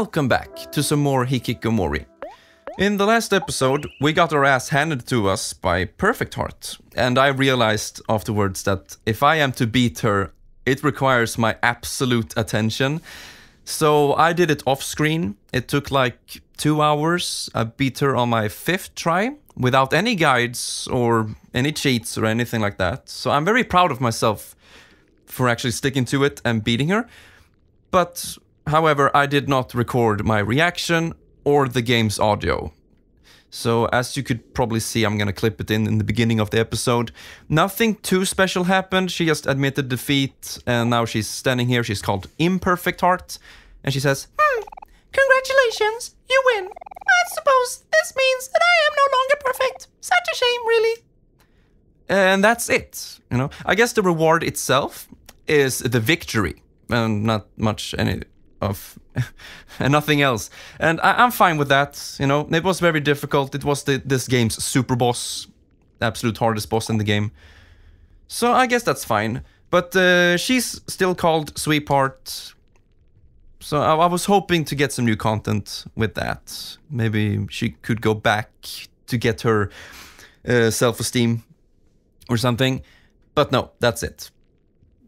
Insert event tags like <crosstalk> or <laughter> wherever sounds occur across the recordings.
Welcome back to some more Hikikomori. In the last episode, we got our ass handed to us by Perfect Heart, and I realized afterwards that if I am to beat her, it requires my absolute attention. So I did it off screen. It took like two hours. I beat her on my fifth try without any guides or any cheats or anything like that. So I'm very proud of myself for actually sticking to it and beating her. But however, I did not record my reaction or the game's audio. So as you could probably see, I'm gonna clip it in in the beginning of the episode. Nothing too special happened. She just admitted defeat, and now she's standing here. She's called Imperfect Heart, and she says, Hmm, congratulations, you win. I suppose this means that I am no longer perfect. Such a shame, really. and that's it. You know, I guess the reward itself is the victory, and not much any of, and <laughs> nothing else. And I, I'm fine with that. You know, it was very difficult. It was the, this game's super boss, absolute hardest boss in the game. So I guess that's fine. But uh, she's still called Sweetheart. So I, I was hoping to get some new content with that. Maybe she could go back to get her uh, self-esteem or something. But no, that's it.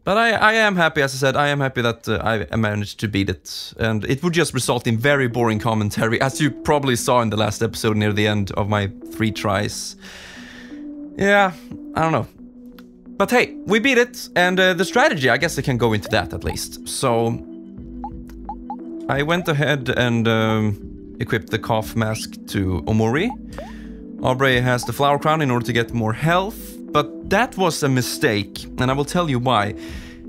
But I, I am happy, as I said, I am happy that uh, I managed to beat it. And it would just result in very boring commentary, as you probably saw in the last episode near the end of my three tries. Yeah, I don't know. But hey, we beat it, and uh, the strategy, I guess I can go into that at least. So, I went ahead and um, equipped the cough mask to Omori. Aubrey has the flower crown in order to get more health, but that was a mistake, and I will tell you why.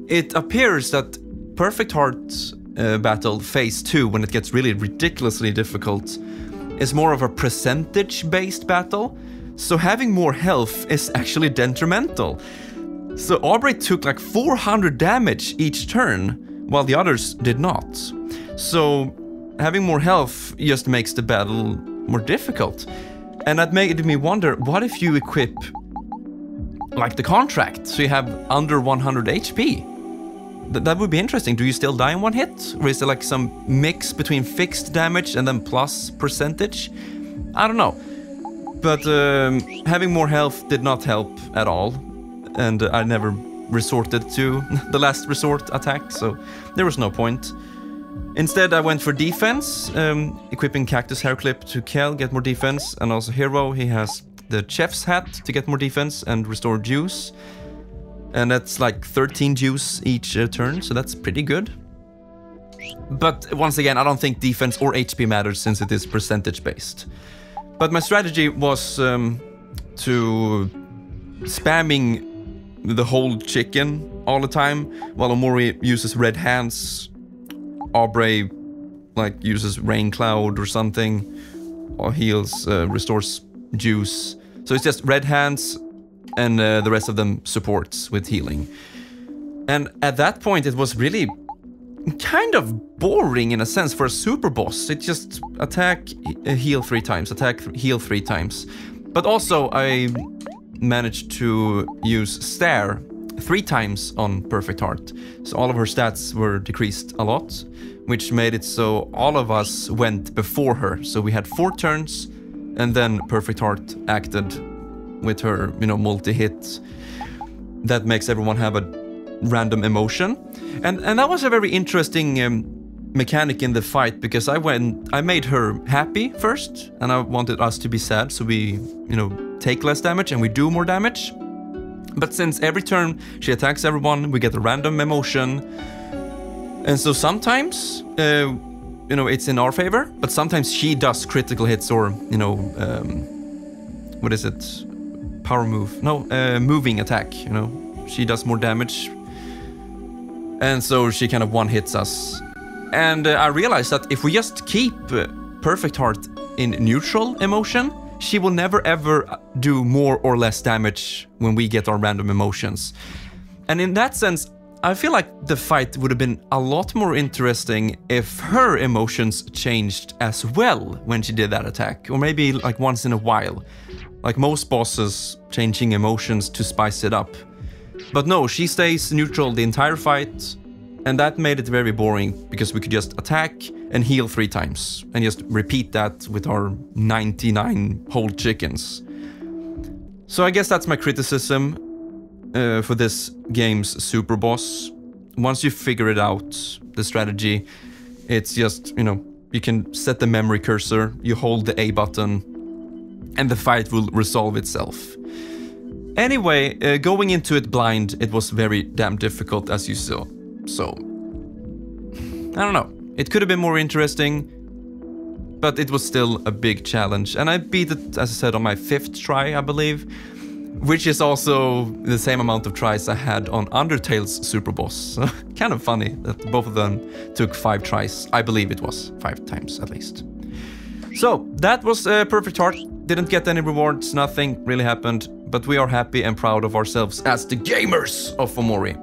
It appears that Perfect Heart uh, Battle Phase 2, when it gets really ridiculously difficult, is more of a percentage based battle. So having more health is actually detrimental. So Aubrey took like 400 damage each turn, while the others did not. So having more health just makes the battle more difficult. And that made me wonder what if you equip like the contract so you have under 100 HP? Th- that would be interesting. Do you still die in one hit? Or is there like some mix between fixed damage and then plus percentage? I don't know. But um, having more health did not help at all. And I never resorted to <laughs> the last resort attack, so there was no point. Instead, I went for defense, um, equipping Cactus Hair Clip to Kel, get more defense, and also Hero, he has the Chef's Hat to get more defense and restore juice. And that's like 13 juice each uh, turn, so that's pretty good. But once again, I don't think defense or HP matters since it is percentage based. But my strategy was um, to spamming the whole chicken all the time, while Omori uses red hands Aubrey like uses rain cloud or something, or heals, uh, restores juice. So it's just red hands, and uh, the rest of them supports with healing. And at that point, it was really kind of boring in a sense for a super boss. It just attack, uh, heal three times, attack, heal three times. But also, I managed to use stare three times on Perfect Heart. So all of her stats were decreased a lot, which made it so all of us went before her. So we had four turns, and then Perfect Heart acted with her, you know, multi-hit. That makes everyone have a random emotion, and and that was a very interesting um, mechanic in the fight because I went, I made her happy first, and I wanted us to be sad, so we, you know, take less damage and we do more damage. But since every turn she attacks everyone, we get a random emotion. And so sometimes, uh, you know, it's in our favor, but sometimes she does critical hits or, you know, um, what is it? Power move. No, uh, moving attack, you know. She does more damage. And so she kind of one hits us. And uh, I realized that if we just keep uh, Perfect Heart in neutral emotion, she will never ever uh, do more or less damage when we get our random emotions. And in that sense, I feel like the fight would have been a lot more interesting if her emotions changed as well when she did that attack, or maybe like once in a while. Like most bosses, changing emotions to spice it up. But no, she stays neutral the entire fight, And that made it very boring because we could just attack and heal three times and just repeat that with our 99 whole chickens. So I guess that's my criticism uh, for this game's super boss. Once you figure it out, the strategy, it's just, you know, you can set the memory cursor, you hold the A button, and the fight will resolve itself. Anyway, uh, going into it blind, it was very damn difficult as you saw. So, I don't know. It could have been more interesting, but it was still a big challenge. And I beat it, as I said, on my fifth try, I believe, which is also the same amount of tries I had on Undertale's Super Boss. <laughs> Kind of funny that both of them took five tries. I believe it was five times at least. So, that was a Perfect Heart. Didn't get any rewards, nothing really happened, but we are happy and proud of ourselves as the gamers of Omori.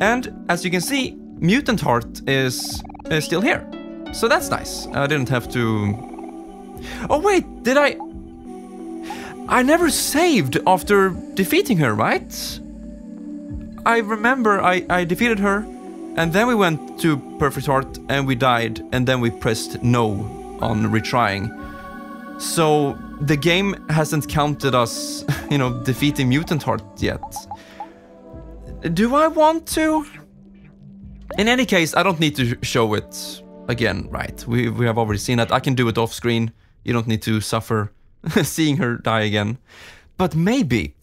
And as you can see, Mutant Heart is, is still here. So that's nice. I didn't have to... Oh wait, did I... I never saved after defeating her, right? I remember I, I defeated her, and then we went to Perfect Heart and we died, and then we pressed no on retrying. So the game hasn't counted us, <laughs> you know, defeating Mutant Heart yet. Do I want to? In any case, I don't need to show it again, right? We, we have already seen that. I can do it off screen. You don't need to suffer <laughs> seeing her die again. But maybe,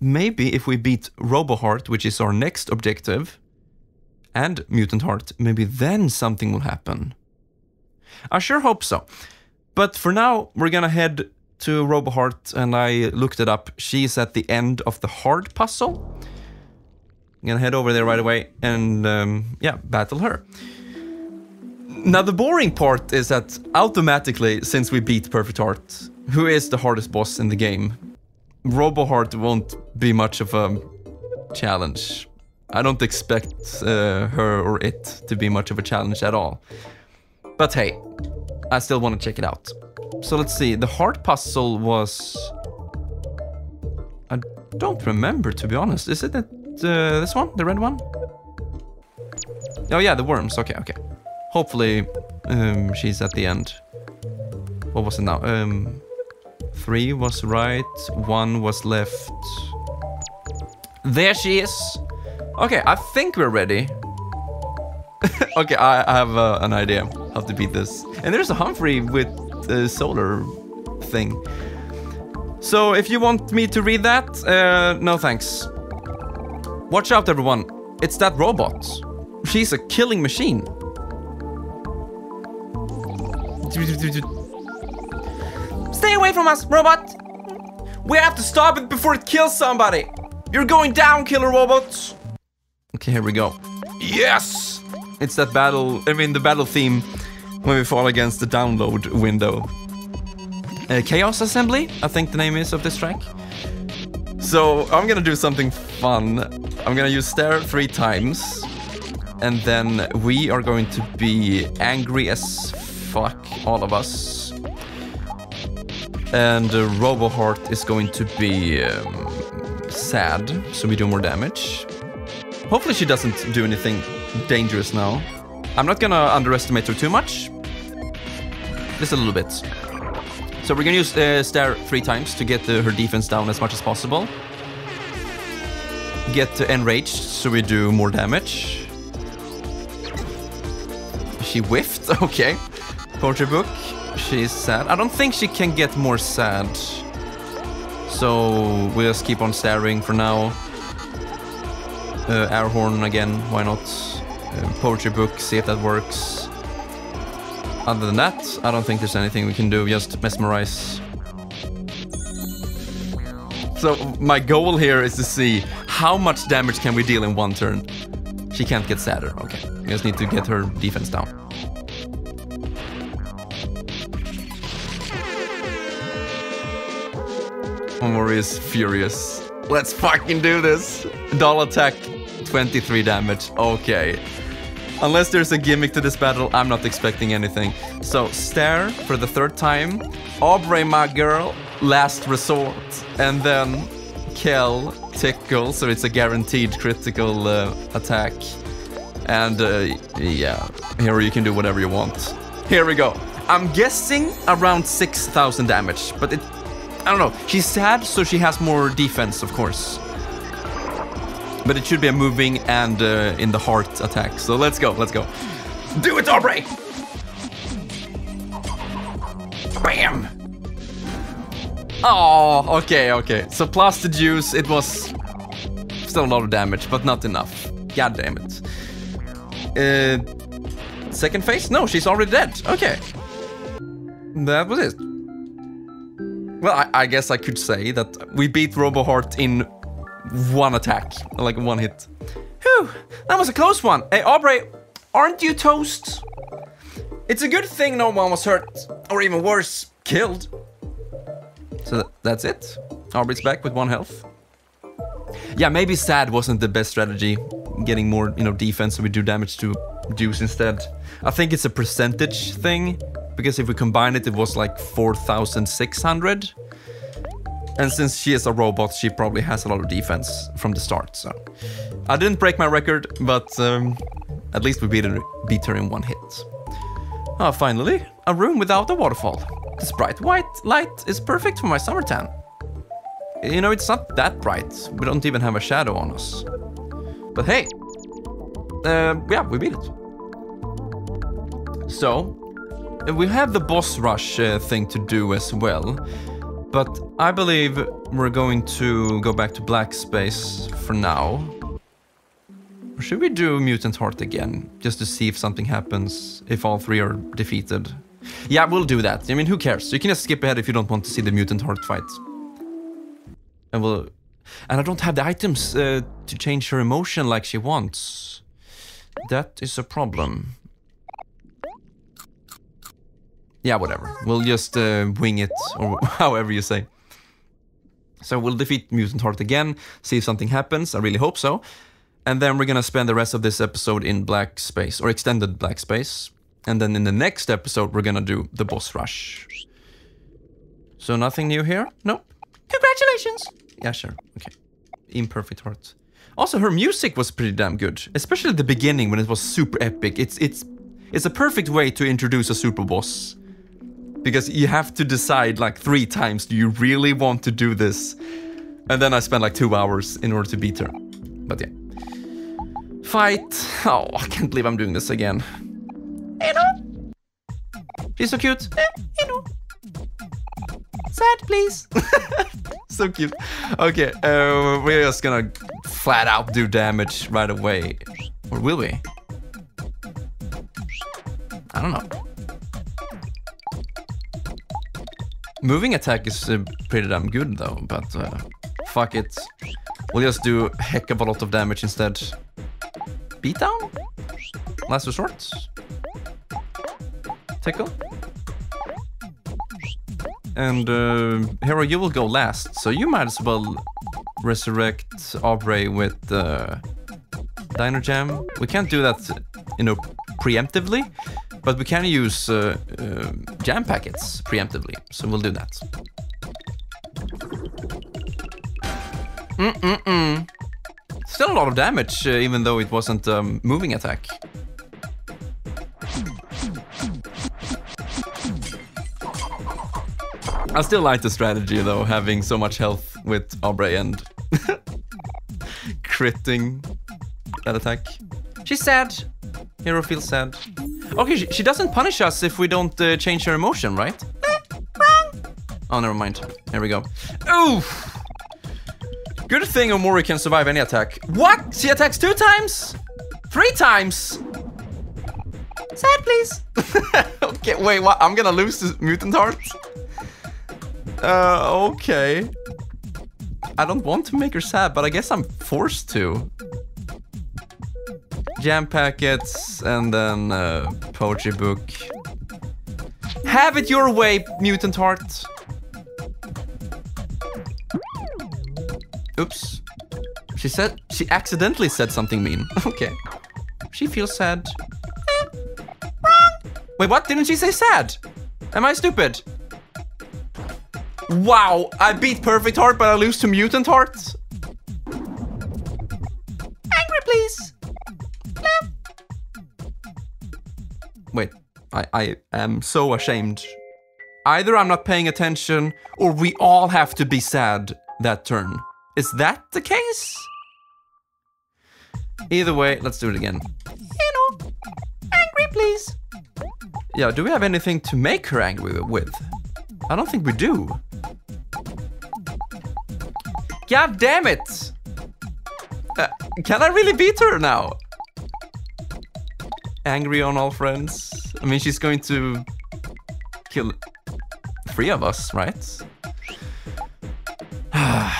maybe if we beat Roboheart, which is our next objective, and Mutant Heart, maybe then something will happen. I sure hope so. But for now, we're gonna head to Roboheart, and I looked it up. She's at the end of the hard puzzle. I'm gonna head over there right away and, um, yeah, battle her. Now, the boring part is that automatically, since we beat Perfect Heart, who is the hardest boss in the game, Roboheart won't be much of a challenge. I don't expect uh, her or it to be much of a challenge at all. But hey, I still want to check it out. So let's see, the heart puzzle was... I don't remember, to be honest. Is it that, uh, this one? The red one? Oh yeah, the worms. Okay, okay. Hopefully um, she's at the end. What was it now? Um, three was right, one was left. There she is. Okay, I think we're ready. <laughs> okay, I, I have uh, an idea how to beat this. And there's a Humphrey with the solar thing. So if you want me to read that, uh, no thanks. Watch out everyone, it's that robot. She's a killing machine. Stay away from us, robot! We have to stop it before it kills somebody. You're going down, killer robots. Okay, here we go. Yes! It's that battle, I mean the battle theme when we fall against the download window. Uh, Chaos Assembly, I think the name is of this track. So I'm gonna do something fun. I'm gonna use stare three times. And then we are going to be angry as fuck, all of us. And uh, Roboheart is going to be um, sad, so we do more damage. Hopefully she doesn't do anything dangerous now. I'm not gonna underestimate her too much. Just a little bit. So we're gonna use uh, three times to get uh, her defense down as much as possible. Get enraged so we do more damage. She whiffed, <laughs> okay. Poetry book, she's sad. I don't think she can get more sad. So we'll just keep on staring for now. Uh, air horn again, why not? Uh, poetry book, see if that works. Other than that, I don't think there's anything we can do, just mesmerize. So my goal here is to see how much damage can we deal in one turn. She can't get sadder, okay. We just need to get her defense down. Omori is furious. Let's fucking do this. Doll attack, 23 damage. Okay. Unless there's a gimmick to this battle, I'm not expecting anything. So, stare for the third time. Aubrey, my girl, last resort. And then Kel, tickle, so it's a guaranteed critical uh, attack. And uh, yeah, here you can do whatever you want. Here we go. I'm guessing around 6,000 damage, but it, I don't know. She's sad, so she has more defense, of course. But it should be a moving and uh, in the heart attack. So let's go, let's go. Do it, Aubrey! Bam! Oh, okay, okay. So plus the juice, it was still a lot of damage, but not enough. God damn it. Uh, second phase? No, she's already dead. Okay. That was it. Well, I, I guess I could say that we beat Roboheart in one attack, like one hit. Whew, that was a close one. Hey, Aubrey, aren't you toast? It's a good thing no one was hurt, or even worse, killed. So th that's it. Aubrey's back with one health. Yeah, maybe sad wasn't the best strategy. Getting more, you know, defense so we do damage to Deuce instead. I think it's a percentage thing because if we combine it, it was like 4,600. And since she is a robot, she probably has a lot of defense from the start. So I didn't break my record, but um, at least we beat her, beat her in one hit. Ah, finally, a room without a waterfall. This bright white light is perfect for my summer tan. You know, it's not that bright. We don't even have a shadow on us. But hey, uh, yeah, we beat it. So, we have the boss rush uh, thing to do as well. But I believe we're going to go back to black space for now. Or should we do Mutant Heart again? Just to see if something happens, if all three are defeated. Yeah, we'll do that. I mean, who cares? You can just skip ahead if you don't want to see the Mutant Heart fight. And we'll... And I don't have the items uh, to change her emotion like she wants. That is a problem. Yeah, whatever. We'll just uh, wing it, or <laughs> however you say. So we'll defeat Mutant Heart again, see if something happens. I really hope so. And then we're gonna spend the rest of this episode in black space, or extended black space. And then in the next episode, we're gonna do the boss rush. So nothing new here? Nope. Congratulations! Yeah, sure. Okay. Imperfect Heart. Also, her music was pretty damn good, especially at the beginning when it was super epic. It's it's it's a perfect way to introduce a super boss because you have to decide like three times: do you really want to do this? And then I spent like two hours in order to beat her. But yeah, fight. Oh, I can't believe I'm doing this again. You know, She's so cute. eh, you know. Sad, please. <laughs> so cute. Okay, uh, we're just gonna flat out do damage right away. Or will we? I don't know. Moving attack is uh, pretty damn good though, but uh, fuck it. We'll just do heck of a lot of damage instead. Beatdown? Last resort? Tickle? And uh, Hero, you will go last, so you might as well resurrect Aubrey with uh, Diner Jam. We can't do that, you know, preemptively, but we can use uh, uh, jam packets preemptively, so we'll do that. Mm-mm-mm. Still a lot of damage, uh, even though it wasn't a um, moving attack. I still like the strategy though, having so much health with Aubrey and <laughs> critting that attack. She's sad. Hero feels sad. Okay, she, she doesn't punish us if we don't uh, change her emotion, right? Oh, never mind. Here we go. Oof! Good thing Omori can survive any attack. What? She attacks two times? Three times? Sad, please. <laughs> okay, wait, what? I'm gonna lose this mutant heart? Uh, okay. I don't want to make her sad, but I guess I'm forced to. Jam packets and then uh, poetry book. Have it your way, mutant heart. Oops. She said she accidentally said something mean. <laughs> okay. She feels sad. Wait, what? Didn't she say sad? Am I stupid? Wow, I beat Perfect Heart, but I lose to Mutant Heart? I, am so ashamed. Either I'm not paying attention, or we all have to be sad that turn. Is that the case? Either way, let's do it again. You know, angry, please. Yeah, do we have anything to make her angry with? I don't think we do. God damn it! Uh, can I really beat her now? Angry on all friends. I mean, she's going to kill three of us, right? <sighs> I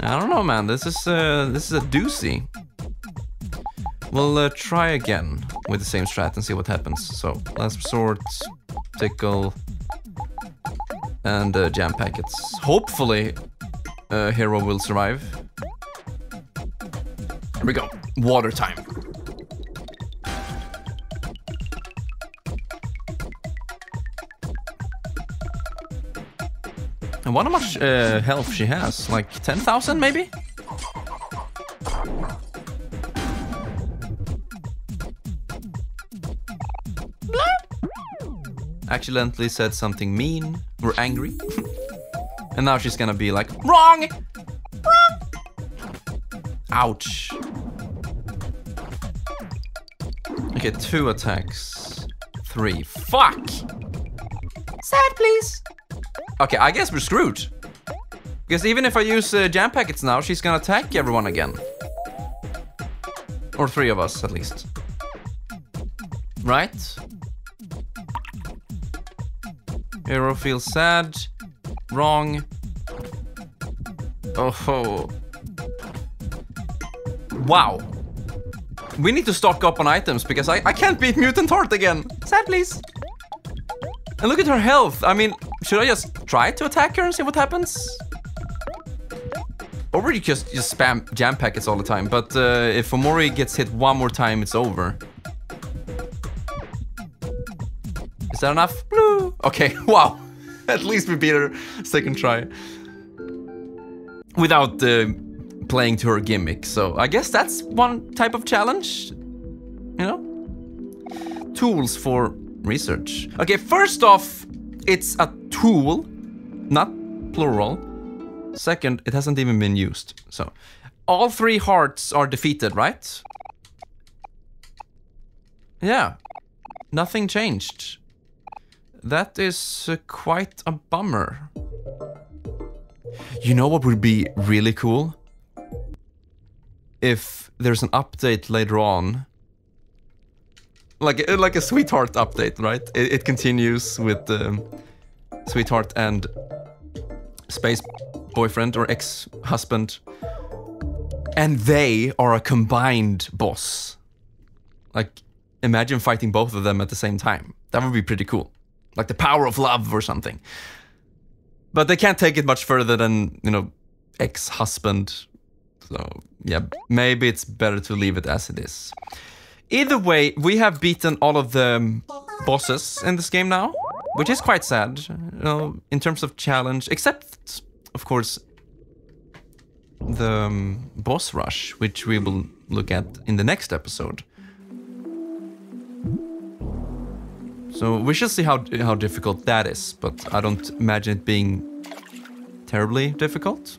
don't know, man. This is uh, this is a doozy. We'll uh, try again with the same strat and see what happens. So, last resort, tickle, and uh, jam packets. Hopefully, uh, hero will survive. Here we go. Water time. I wonder how much uh, health she has. Like 10,000 maybe? Accidentally said something mean or angry. <laughs> and now she's gonna be like! Wrong! Ouch. Okay, two attacks. Three. Fuck! Sad, please. Okay, I guess we're screwed. Because even if I use uh, jam packets now, she's gonna attack everyone again. Or three of us, at least. Right? Hero feels sad. Wrong. Oh. Wow. We need to stock up on items because I, I can't beat Mutant Heart again. Sad, please. And look at her health. I mean, should I just try to attack her and see what happens? Or you just, just spam jam packets all the time? But uh, if Omori gets hit one more time, it's over. Is that enough? Blue. Okay, <laughs> wow. At least we beat her second try. Without uh, playing to her gimmick. So I guess that's one type of challenge. You know? Tools for research. Okay, first off, it's a tool, not plural. Second, it hasn't even been used. So, all three hearts are defeated, right? Yeah, nothing changed. That is uh, quite a bummer. You know what would be really cool? If there's an update later on like like a sweetheart update, right? It, it continues with um, sweetheart and space boyfriend or ex-husband, and they are a combined boss. Like, imagine fighting both of them at the same time. That would be pretty cool. Like the power of love or something. But they can't take it much further than you know, ex-husband. So yeah, maybe it's better to leave it as it is. Either way, we have beaten all of the um, bosses in this game now, which is quite sad, you know, in terms of challenge, except, of course, the um, boss rush, which we will look at in the next episode. So we shall see how how difficult that is, but I don't imagine it being terribly difficult.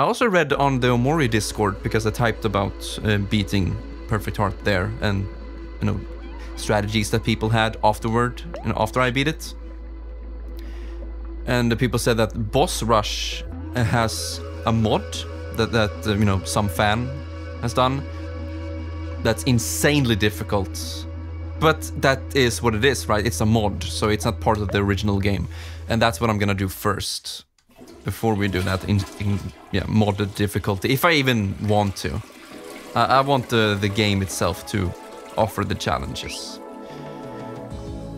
I also read on the Omori Discord because I typed about uh, beating Perfect Heart there and you know strategies that people had afterward know, after I beat it. And the people said that Boss Rush has a mod that that uh, you know some fan has done that's insanely difficult. But that is what it is, right? It's a mod, so it's not part of the original game. And that's what I'm gonna do first before we do that in, in yeah, modded difficulty, if I even want to. I, I want the, the game itself to offer the challenges.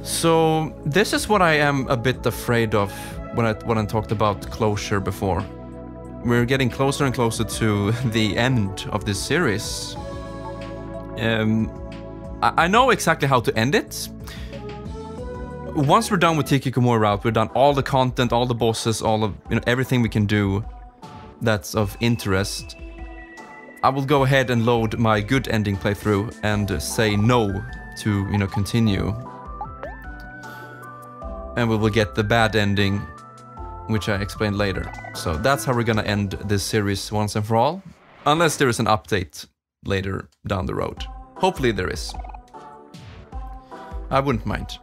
So this is what I am a bit afraid of when I when I talked about closure before. We're getting closer and closer to <laughs> the end of this series. Um, I, I know exactly how to end it. Once we're done with Hikikomori route, we're done all the content, all the bosses, all of you know everything we can do that's of interest. I will go ahead and load my good ending playthrough and say no to, you know, continue. And we will get the bad ending, which I explained later. So that's how we're gonna end this series once and for all. Unless there is an update later down the road. Hopefully there is. I wouldn't mind.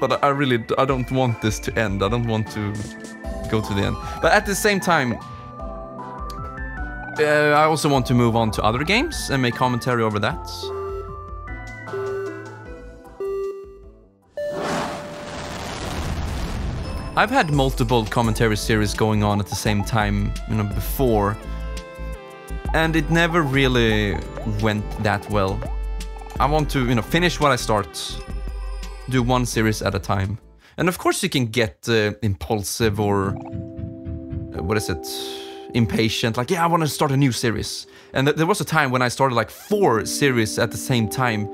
But I really, I don't want this to end. I don't want to go to the end. But at the same time, uh, I also want to move on to other games and make commentary over that. I've had multiple commentary series going on at the same time, you know, before, and it never really went that well. I want to, you know, finish what I start, do one series at a time, and of course you can get uh, impulsive or uh, what is it, impatient. Like, yeah, I want to start a new series. And th- there was a time when I started like four series at the same time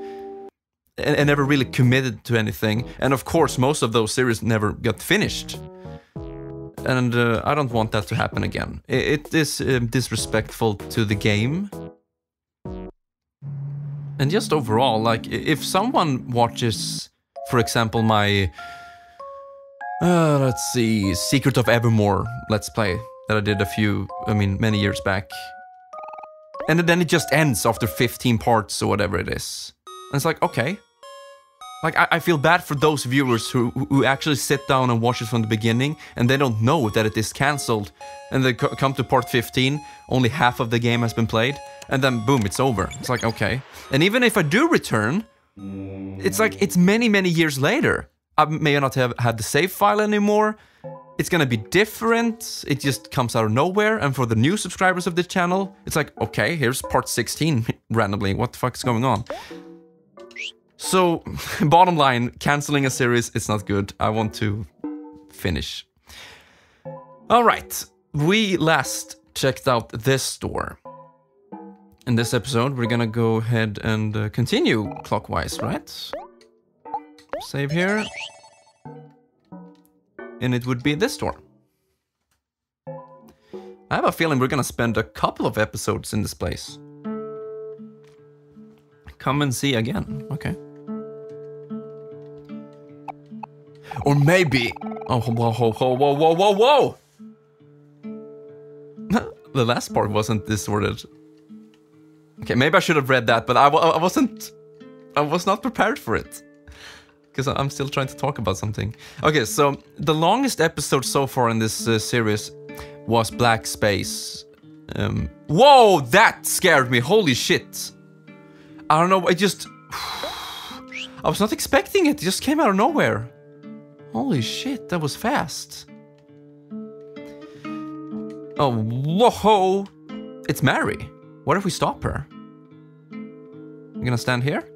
and, and never really committed to anything. And of course, most of those series never got finished. And uh, I don't want that to happen again. I- it is um, disrespectful to the game. And just overall, like, if someone watches, for example, my. Uh, let's see, Secret of Evermore Let's Play that I did a few, I mean, many years back. And then it just ends after 15 parts or whatever it is. And it's like, okay. Like, I, I feel bad for those viewers who, who actually sit down and watch it from the beginning and they don't know that it is cancelled. And they co- come to part 15, only half of the game has been played, and then boom, it's over. It's like, okay. And even if I do return, it's like, it's many, many years later. I may not have had the save file anymore. It's gonna be different. It just comes out of nowhere. And for the new subscribers of this channel, it's like, okay, here's part 16 <laughs> randomly. What the fuck is going on? So, <laughs> bottom line, canceling a series is not good. I want to finish. All right, we last checked out this store. In this episode, we're gonna go ahead and uh, continue clockwise, right? Save here. And it would be this door. I have a feeling we're gonna spend a couple of episodes in this place. Come and see again. Okay. Or maybe. Oh, whoa, whoa, whoa, whoa, whoa, whoa, whoa! <laughs> the last part wasn't disordered. Okay, maybe I should have read that, but I, wa- I wasn't. I was not prepared for it. Because I'm still trying to talk about something. Okay, so the longest episode so far in this uh, series was Black Space. Um, whoa, that scared me. Holy shit. I don't know, I just. <sighs> I was not expecting it, it just came out of nowhere. Holy shit, that was fast. Oh, whoa! It's Mari. What if we stop her? I'm gonna stand here?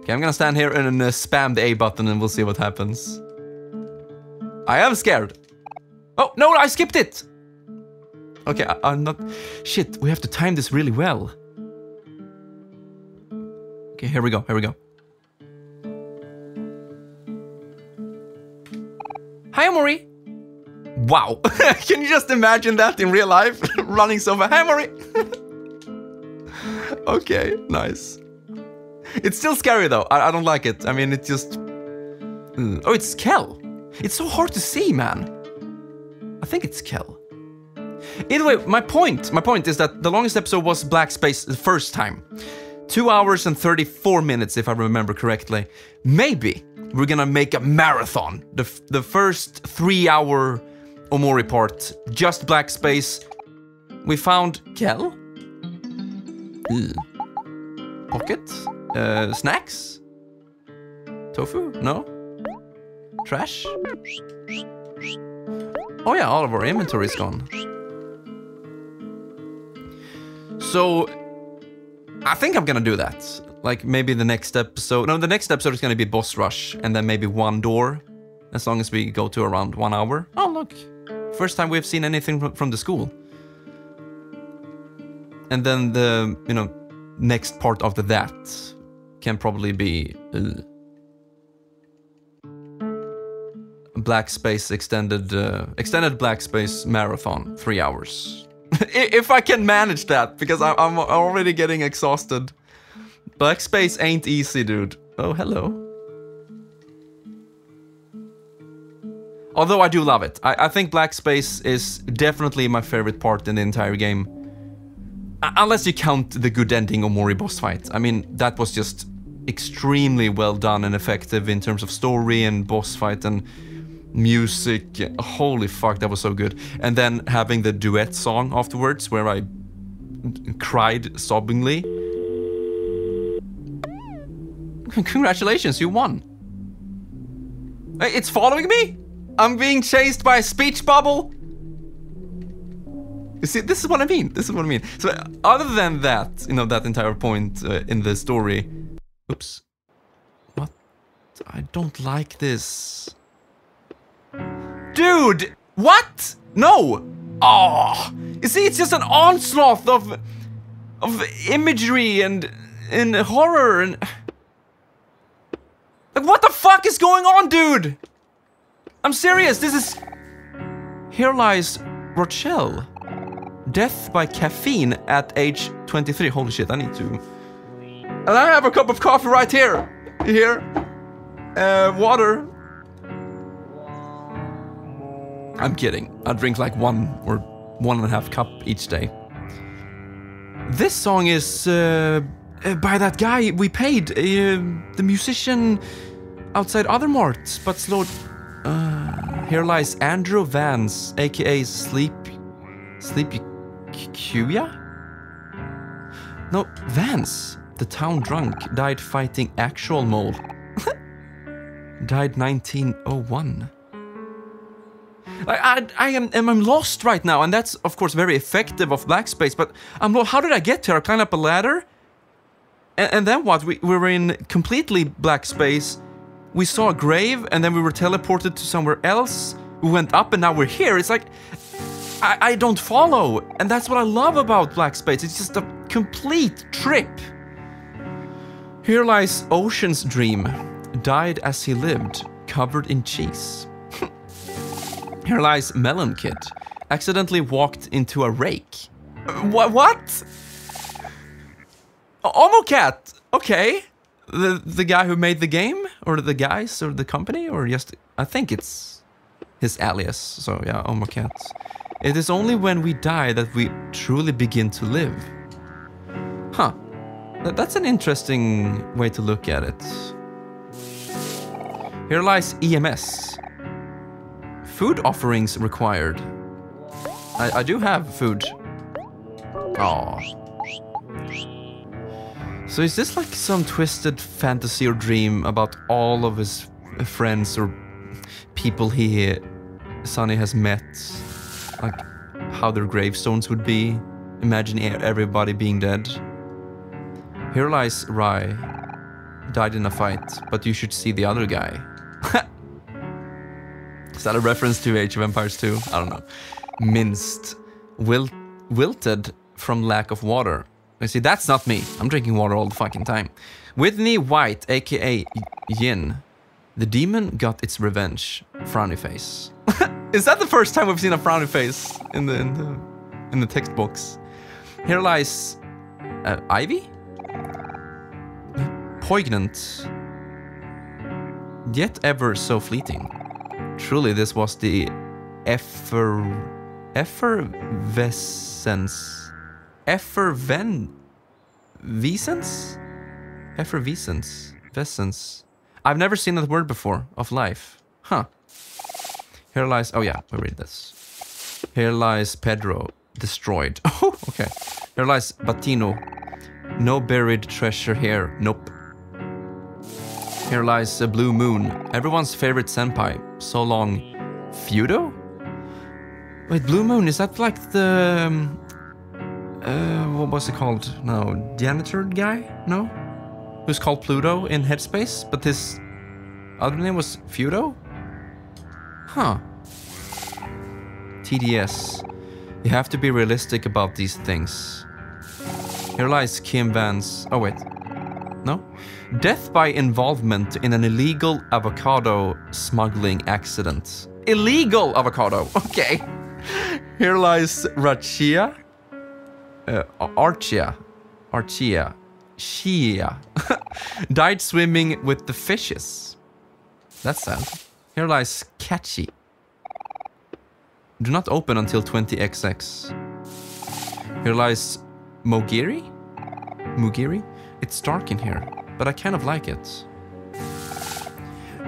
Okay, I'm gonna stand here and uh, spam the A button and we'll see what happens. I am scared. Oh, no, I skipped it! Okay, I, I'm not. Shit, we have to time this really well. Okay, here we go, here we go. Hi, Omori! Wow, <laughs> can you just imagine that in real life? <laughs> Running so fast. <laughs> Okay, nice. It's still scary though. I, I don't like it. I mean, it just. Ugh. Oh, it's Kel. It's so hard to see, man. I think it's Kel. Either way, my point, my point is that the longest episode was Black Space the first time. Two hours and 34 minutes, if I remember correctly. Maybe we're gonna make a marathon. The, the first three hour Omori part, just Black Space. We found Kel. Ugh. Pocket? Uh, snacks? Tofu? No? Trash? Oh yeah, all of our inventory is gone. So, I think I'm gonna do that. Like maybe the next episode. No, the next episode is gonna be boss rush, and then maybe one door, as long as we go to around one hour. Oh look, first time we've seen anything from, the school. And then the you know next part after that can probably be Black Space extended uh, extended Black Space marathon, three hours. <laughs> If I can manage that, because I'm already getting exhausted. Black Space ain't easy, dude. Oh, hello. Although I do love it. I, I think Black Space is definitely my favorite part in the entire game. Uh, unless you count the good ending Omori boss fight. I mean, that was just extremely well done and effective in terms of story and boss fight and music. Holy fuck, that was so good. And then having the duet song afterwards where I cried sobbingly. Congratulations, you won. It's following me? I'm being chased by a speech bubble? You see, this is what I mean. This is what I mean. So, other than that, you know, that entire point uh, in the story. Oops. What? I don't like this. Dude! What? No! Oh! You see, it's just an onslaught of. of imagery and. and horror and. Like, what the fuck is going on, dude? I'm serious, this is. Here lies Rochelle. Death by caffeine at age 23. Holy shit, I need to. And I have a cup of coffee right here. Here. Uh, water. I'm kidding. I drink like one or one and a half cup each day. This song is uh, uh, by that guy we paid, uh, the musician outside Other Mart, but slowed. Uh, here lies Andrew Vance, aka Sleep. Sleepy Cuya? No, Vance, the town drunk, died fighting actual mole. <laughs> died 1901. I, I, I am, I'm lost right now, and that's of course very effective of Black Space. But I'm how did I get here? I climbed up a ladder, and, and then what? We, we were in completely Black Space. We saw a grave, and then we were teleported to somewhere else. We went up, and now we're here. It's like I, I don't follow, and that's what I love about Black Space. It's just a complete trip. Here lies Ocean's dream, died as he lived, covered in cheese. <laughs> Here lies Melon Kid, accidentally walked into a rake. What? What? Omocat. Okay. The the guy who made the game, or the guys, or the company, or just I think it's his alias. So yeah, Omocat. It is only when we die that we truly begin to live. Huh. That's an interesting way to look at it. Here lies EMS. Food offerings required. I, I do have food. Oh. So is this like some twisted fantasy or dream about all of his friends or people he Sunny has met? Like how their gravestones would be? Imagine everybody being dead. Here lies Rai. Died in a fight, but you should see the other guy. <laughs> Is that a reference to Age of Empires 2? I don't know. Minced. Wil- wilted from lack of water. You see, that's not me. I'm drinking water all the fucking time. Whitney White, aka Yin. The demon got its revenge. Frowny face. <laughs> Is that the first time we've seen a frowny face in the in the, in the text box? Here lies uh, Ivy. Poignant. Yet ever so fleeting. Truly, this was the effer effervescence. Effervescence? Effervescence. Vescence. I've never seen that word before of life. Huh. Here lies. Oh, yeah, we read this. Here lies Pedro, destroyed. <laughs> Oh, okay. Here lies Batino. No buried treasure here. Nope. Here lies a blue moon. Everyone's favorite senpai. So long. Feudo? Wait, blue moon, is that like the. Um, uh, what was it called? No, janitor guy? No? Who's called Pluto in Headspace, but his other name was Feudo? Huh. TDS. You have to be realistic about these things. Here lies Kim Vance. Oh, wait. No? Death by involvement in an illegal avocado smuggling accident. Illegal avocado, <laughs> okay. Here lies Rachia. Uh, Archia. Archia. Shia. <laughs> Died swimming with the fishes. That's sad. Here lies Catchy. Do not open until 20xx. Here lies Mogiri? Mugiri? It's dark in here, but I kind of like it.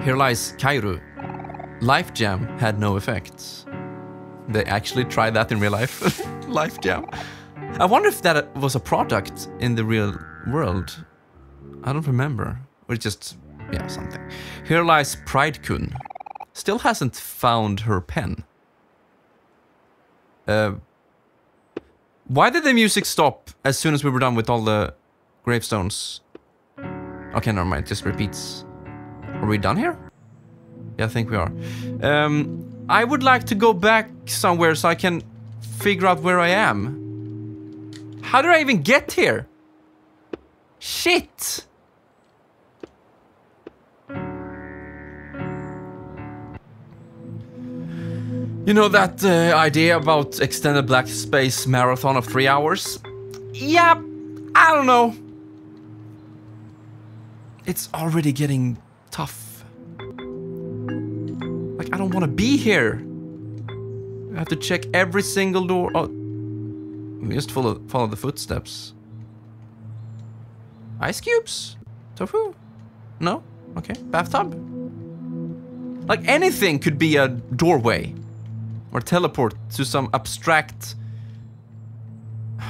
Here lies Kairu. Life Jam had no effect. They actually tried that in real life. <laughs> Life Jam. I wonder if that was a product in the real world. I don't remember. Or just, yeah, something. Here lies Pride Kun. Still hasn't found her pen. Uh, why did the music stop as soon as we were done with all the gravestones? Okay, never mind. Just repeats. Are we done here? Yeah, I think we are. Um, I would like to go back somewhere so I can figure out where I am. How did I even get here? Shit! You know that uh, idea about extended black space marathon of three hours? Yeah, I don't know. It's already getting tough. Like, I don't want to be here. I have to check every single door. Oh, just follow, follow the footsteps. Ice cubes? Tofu? No? Okay. Bathtub? Like anything could be a doorway or teleport to some abstract. <sighs>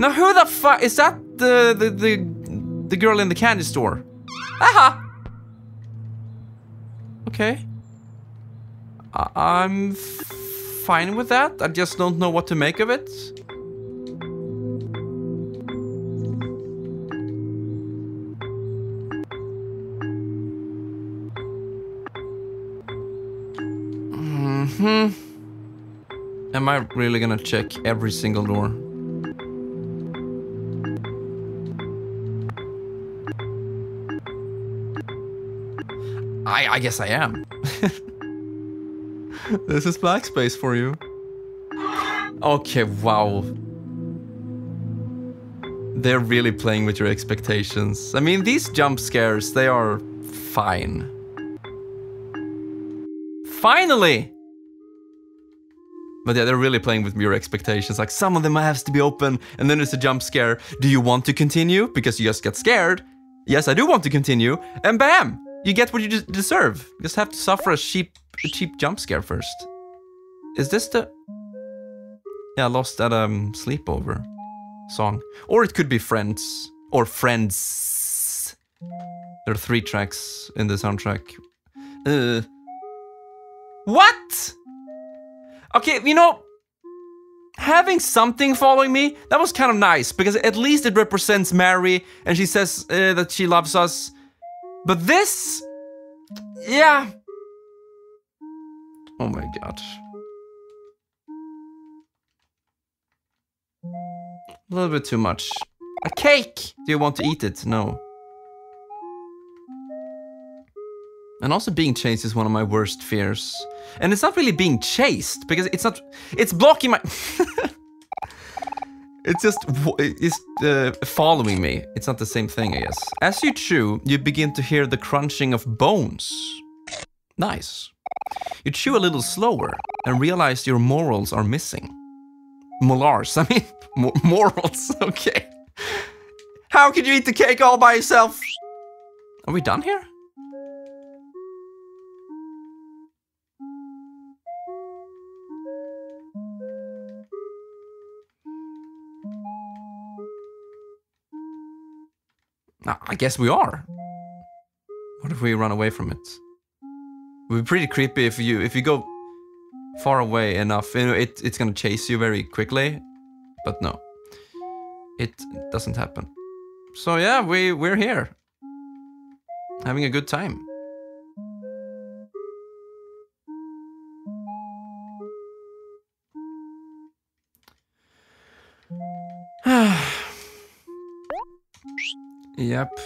Now who the fuck is that? The the the the girl in the candy store? Aha! Okay. I I'm fine with that. I just don't know what to make of it. Hmm. Am I really gonna check every single door? I, I guess I am. This is black space for you. Okay, wow. They're really playing with your expectations. I mean, these jump scares, they are fine. Finally! But yeah, they're really playing with your expectations. Like some of them has to be open, and then there's a jump scare. Do you want to continue? Because you just get scared. Yes, I do want to continue. And bam! You get what you des- deserve. You just have to suffer a cheap, a cheap jump scare first. Is this the... Yeah, lost at um sleepover song. Or it could be Friends. Or Friends. There are three tracks in the soundtrack. Uh, what? Okay, you know, having something following me, that was kind of nice because at least it represents Mari and she says uh, that she loves us. But this, yeah. Oh my god. A little bit too much. A cake! Do you want to eat it? No. And also being chased is one of my worst fears. And it's not really being chased because it's not it's blocking my <laughs> <laughs> It's just it's uh, following me. It's not the same thing, I guess. As you chew, you begin to hear the crunching of bones. Nice. You chew a little slower and realize your morals are missing. Molars, <laughs> I mean, mo morals, <laughs> okay. How could you eat the cake all by yourself? Are we done here? I guess we are. What if we run away from it? It would be pretty creepy if you if you go far away enough. You know, it it's gonna chase you very quickly. But no, it doesn't happen. So yeah, we we're here, having a good time. Yep.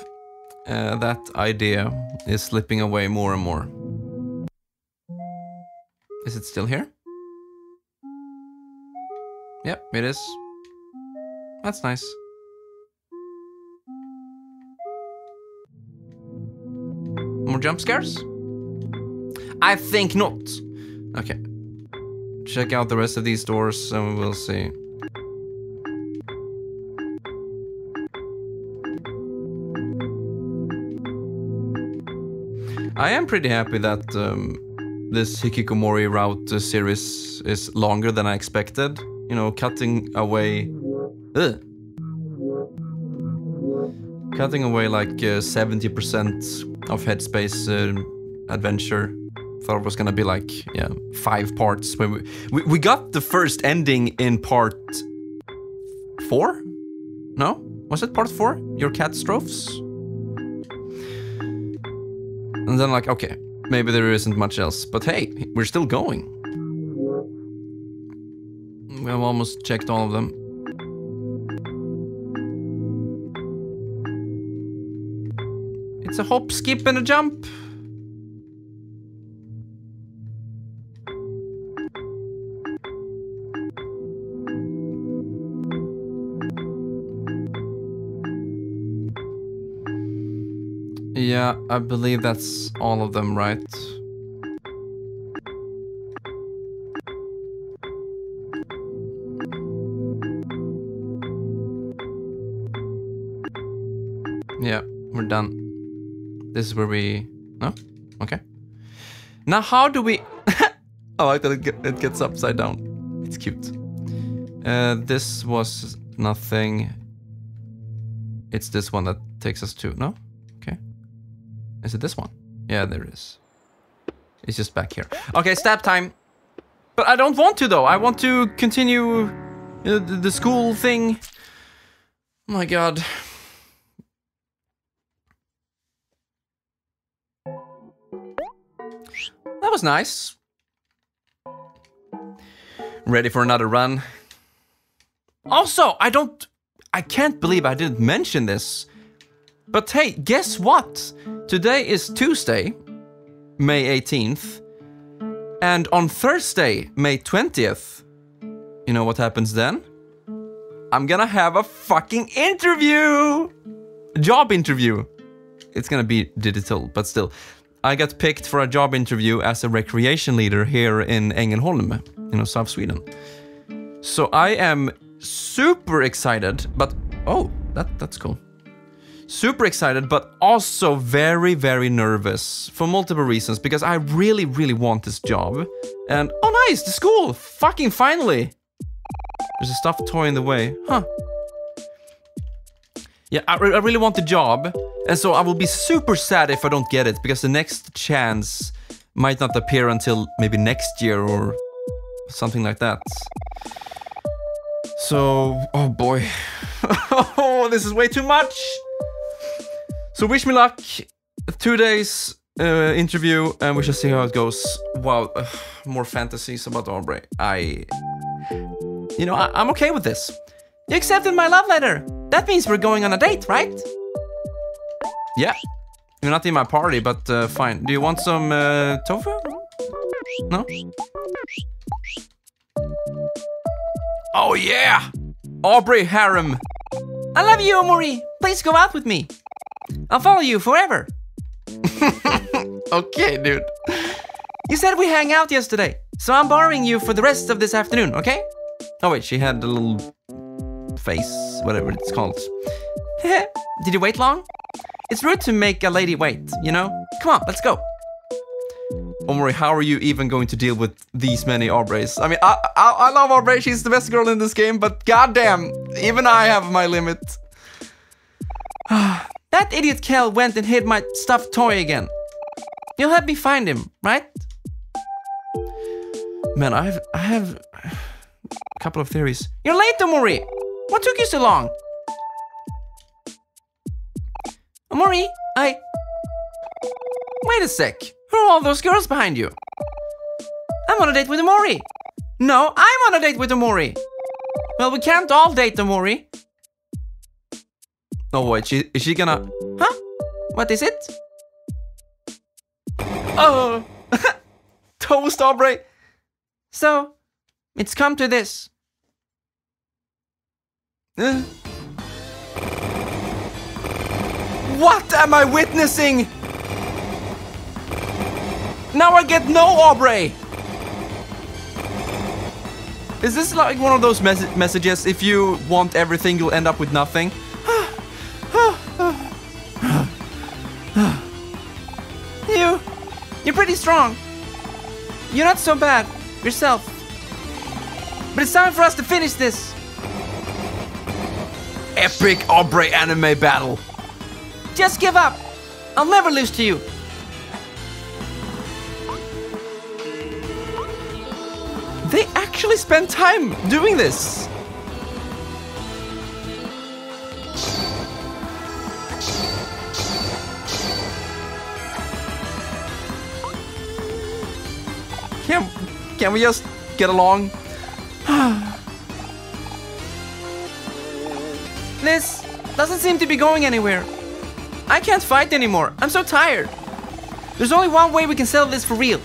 Uh, that idea is slipping away more and more. Is it still here? Yep, it is. That's nice. More jump scares? I think not. Okay. Check out the rest of these doors and we'll see. I am pretty happy that um, this Hikikomori route uh, series is longer than I expected. You know, cutting away. Ugh. Cutting away like uh, 70% of Headspace uh, adventure. Thought it was gonna be like, yeah, five parts. We, we, we got the first ending in part four? No? Was it part four? Your catastrophes? And then like, okay, maybe there isn't much else. But hey, we're still going. Have almost checked all of them. It's a hop, skip, and a jump. Yeah, I believe that's all of them, right? Yeah, we're done. This is where we... No? Okay. Now how do we... <laughs> oh, I thought it, get, it gets upside down. It's cute. Uh, this was nothing. It's this one that takes us to... No? Is it this one? Yeah, there is. It's just back here. Okay, stab time. But I don't want to though. I want to continue the, the school thing. Oh my god. That was nice. Ready for another run. Also, I don't... I can't believe I didn't mention this. But hey, guess what? Today is Tuesday, May 18th. And on Thursday, May 20th, you know what happens then? I'm gonna have a fucking interview! Job interview. It's gonna be digital, but still. I got picked for a job interview as a recreation leader here in Ängelholm, you know, South Sweden. So I am super excited, but oh, that that's cool. Super excited, but also very, very nervous for multiple reasons because I really, really want this job. And oh, nice, the school! Fucking finally! There's a stuffed toy in the way. Huh. Yeah, I, I really want the job, and so I will be super sad if I don't get it because the next chance might not appear until maybe next year or something like that. So, oh boy. <laughs> oh, this is way too much. So wish me luck. Two days uh, interview, and we shall see how it goes. Wow, uh, more fantasies about Aubrey. I, you know, I, I'm okay with this. You accepted my love letter. That means we're going on a date, right? Yeah, you're not in my party, but uh, fine. Do you want some uh, tofu? No. Oh yeah, Aubrey Harem. I love you, Omori. Please go out with me. I'll follow you forever. <laughs> okay, dude. You said we hang out yesterday, so I'm borrowing you for the rest of this afternoon, okay? Oh wait, she had a little face, whatever it's called. <laughs> Did you wait long? It's rude to make a lady wait, you know? Come on, let's go. Omori, how are you even going to deal with these many Aubreys? I mean, I, I, I love Aubrey, she's the best girl in this game, but goddamn, even I have my limit. <sighs> Ah, that idiot Kel went and hid my stuffed toy again. You'll help me find him, right? Man, I have, I have a couple of theories. You're late, Omori. What took you so long? Omori, I... Wait a sec. Who are all those girls behind you? I'm on a date with Omori. No, I'm on a date with Omori. Well, we can't all date, don't Oh wait, she, is she gonna... Huh? What is it? Oh! <laughs> Toast, Aubrey! So, it's come to this. Uh. What am I witnessing? Now I get no Aubrey! Is this like one of those mes messages? If you want everything, you'll end up with nothing? <sighs> <sighs> You, you're pretty strong. You're not so bad yourself. But it's time for us to finish this. Epic Aubrey anime battle! Just give up. I'll never lose to you. They actually spent time doing this! Can we just get along? <sighs> This doesn't seem to be going anywhere. I can't fight anymore. I'm so tired. There's only one way we can settle this for real.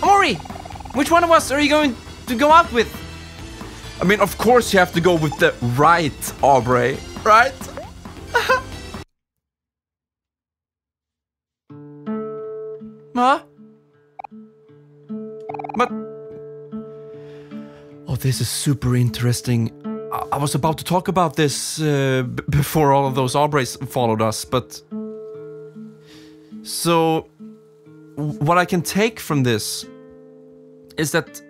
Omori, which one of us are you going to go out with? I mean, of course you have to go with the right Aubrey, right? This is super interesting. I, was about to talk about this uh, before all of those Aubreys followed us, but... So... What I can take from this is that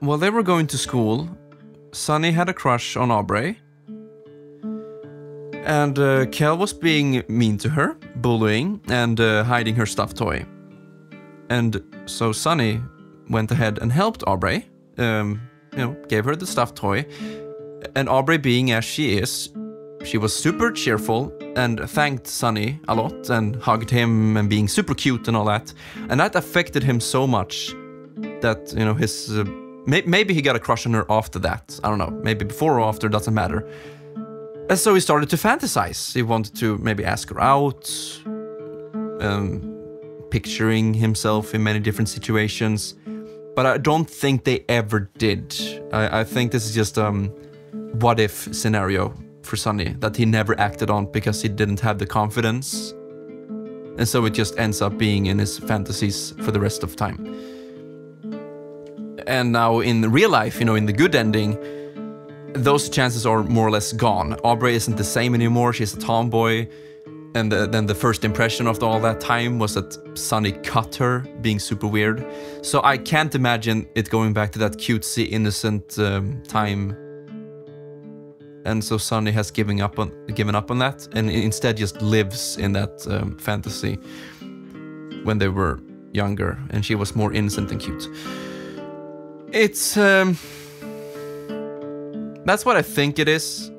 while they were going to school, Sunny had a crush on Aubrey. And uh, Kel was being mean to her, bullying, and uh, hiding her stuffed toy. And so Sunny went ahead and helped Aubrey. Um, you know, gave her the stuffed toy. And Aubrey, being as she is, she was super cheerful and thanked Sunny a lot and hugged him and being super cute and all that. And that affected him so much that you know his uh, may- maybe he got a crush on her after that. I don't know. Maybe before or after doesn't matter. And so he started to fantasize. He wanted to maybe ask her out. Um, picturing himself in many different situations, but I don't think they ever did. I, I think this is just um, what if scenario for Sunny that he never acted on because he didn't have the confidence, and so it just ends up being in his fantasies for the rest of time. And now in real life, you know, in the good ending, those chances are more or less gone. Aubrey isn't the same anymore. She's a tomboy and the, then the first impression after all that time was that Sunny cut her, being super weird. So I can't imagine it going back to that cutesy, innocent um, time. And so Sunny has given up on given up on that, and instead just lives in that um, fantasy when they were younger, and she was more innocent and cute. It's um, that's what I think it is.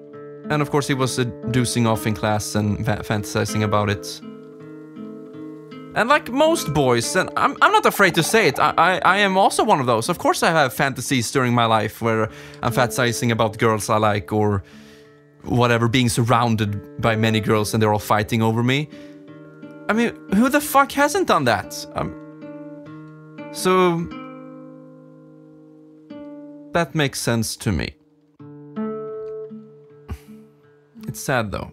And of course, he was dozing off in class and fa- fantasizing about it. And like most boys, and I'm, I'm not afraid to say it, I, I, I am also one of those. Of course, I have fantasies during my life where I'm fantasizing about girls I like or whatever, being surrounded by many girls and they're all fighting over me. I mean, who the fuck hasn't done that? Um, so. That makes sense to me. It's sad though.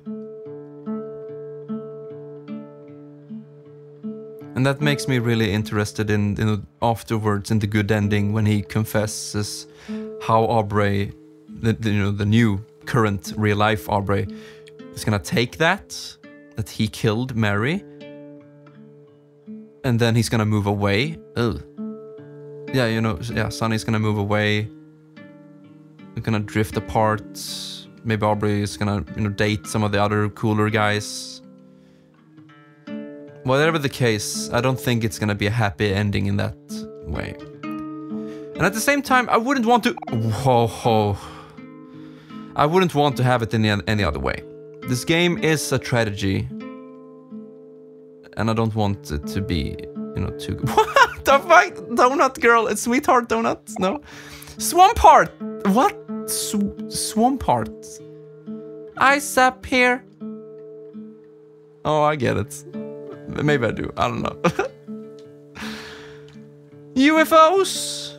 And that makes me really interested in, know, afterwards in the good ending when he confesses how Aubrey, the, the, you know, the new current real life Aubrey, is gonna take that that he killed Mari, and then he's gonna move away. Ugh. Yeah, you know, yeah, Sunny's gonna move away. They're gonna drift apart. Maybe Aubrey is gonna, you know, date some of the other cooler guys. Whatever the case, I don't think it's gonna be a happy ending in that way. And at the same time, I wouldn't want to. Whoa, whoa. I wouldn't want to have it in any- any other way. This game is a tragedy, and I don't want it to be, you know, too. <laughs> What the fuck? Donut girl, it's sweetheart donut. No, swamp heart. What? Sw Swampart? Ice up here. Oh, I get it. Maybe I do. I don't know. <laughs> UFOs?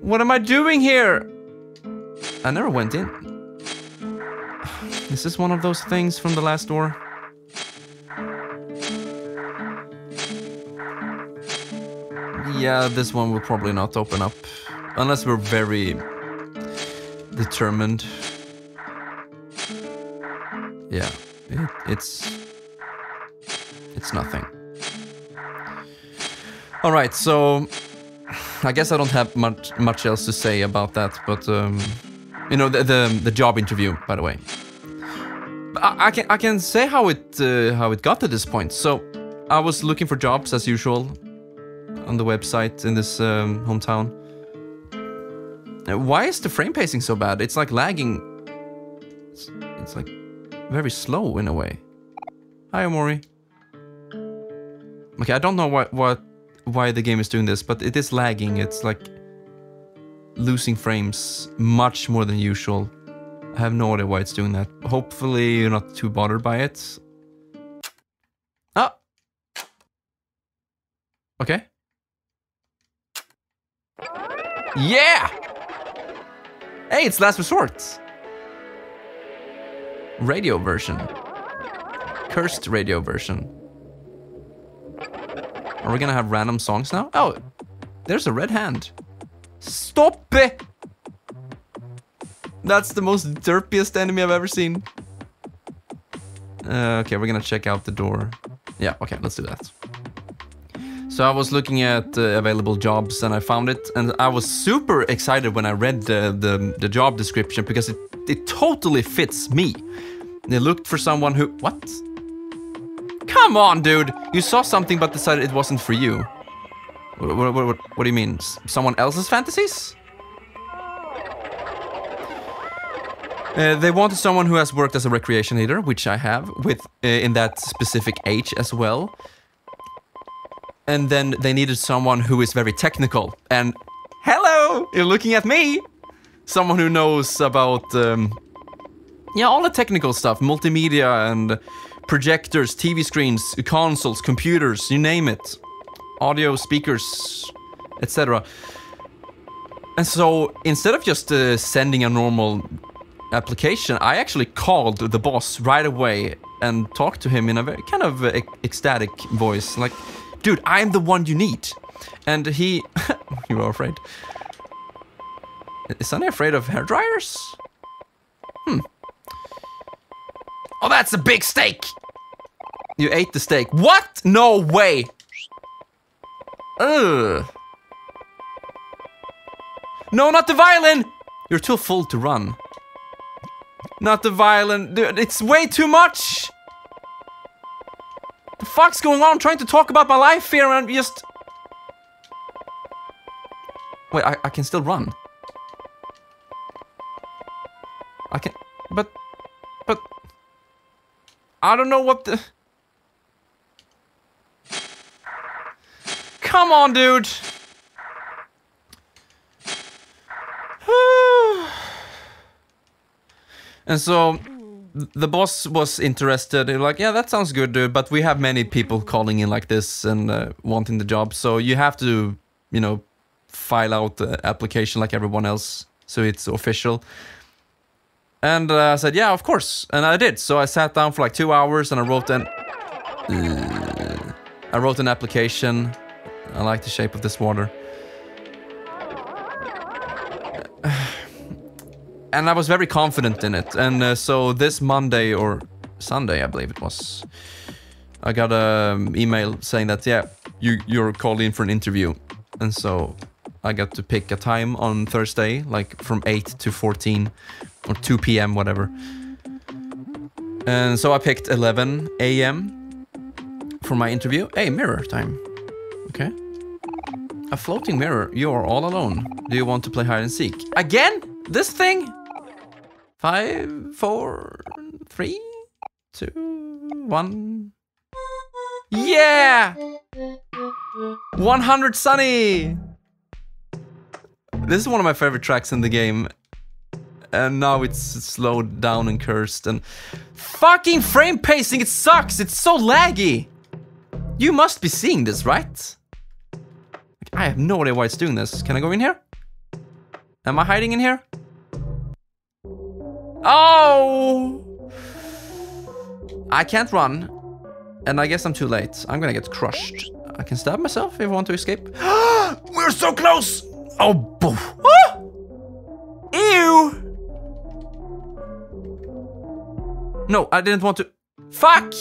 What am I doing here? I never went in. This <sighs> is this one of those things from the last door? Yeah, this one will probably not open up. Unless we're very determined. Yeah, it, it's it's nothing. All right, so I guess I don't have much much else to say about that, but um, you know the, the the job interview, by the way. I, I can I can say how it uh, how it got to this point. So I was looking for jobs as usual on the website in this um, hometown. Why is the frame pacing so bad? It's like lagging. It's, it's like very slow in a way. Hi, Omori. Okay, I don't know what what why the game is doing this, but it is lagging. It's like losing frames much more than usual. I have no idea why it's doing that. Hopefully, you're not too bothered by it. Ah. Okay. Yeah. Hey, it's Last Resort. Radio version. Cursed radio version. Are we gonna have random songs now? Oh, there's a red hand. Stop it! That's the most derpiest enemy I've ever seen. Uh, okay, we're gonna check out the door. Yeah, okay, let's do that. So I was looking at uh, available jobs and I found it, and I was super excited when I read the the, the job description because it it totally fits me. They looked for someone who what? Come on, dude! You saw something but decided it wasn't for you. What, what, what, what do you mean? Someone else's fantasies? Uh, they wanted someone who has worked as a recreation leader, which I have, with uh, in that specific age as well. And then they needed someone who is very technical. And hello, you're looking at me. Someone who knows about um, yeah all the technical stuff, multimedia and projectors, TV screens, consoles, computers, you name it, audio, speakers, etc. And so instead of just uh, sending a normal application, I actually called the boss right away and talked to him in a very kind of uh, ec- ecstatic voice, like, "Dude, I'm the one you need." And he, <laughs> you are afraid. Is Sunny afraid of hair dryers? Hmm. Oh, that's a big steak. You ate the steak. What? No way. Ugh. No, not the violin! You're too full to run. Not the violin. Dude, it's way too much! The fuck's going on? I'm trying to talk about my life here and just... Wait, I, I can still run. I can... But... But... I don't know what the... Come on, dude! <sighs> and so the boss was interested. Like, yeah, that sounds good, dude. But we have many people calling in like this and uh, wanting the job, so you have to, you know, file out the application like everyone else, so it's official. And uh, I said, yeah, of course, and I did. So I sat down for like two hours and I wrote an. Uh, I wrote an application. I like the shape of this water. And I was very confident in it. And uh, so this Monday or Sunday, I believe it was, I got a um, email saying that yeah, you you're called in for an interview, and so I got to pick a time on Thursday, like from eight to fourteen, or two p.m. whatever. And so I picked 11 a.m. for my interview. Hey, mirror time. Okay. A floating mirror. You are all alone. Do you want to play hide and seek? Again? This thing? Five, four, three, two, one. Yeah! 100 Sunny! This is one of my favorite tracks in the game. And now it's slowed down and cursed and fucking frame pacing, it sucks. It's so laggy. You must be seeing this, right? I have no idea why it's doing this. Can I go in here? Am I hiding in here? Oh! I can't run. And I guess I'm too late. I'm gonna get crushed. I can stab myself if I want to escape. <gasps> We're so close! Oh, boo. Ah! <gasps> Ew! No, I didn't want to. Fuck!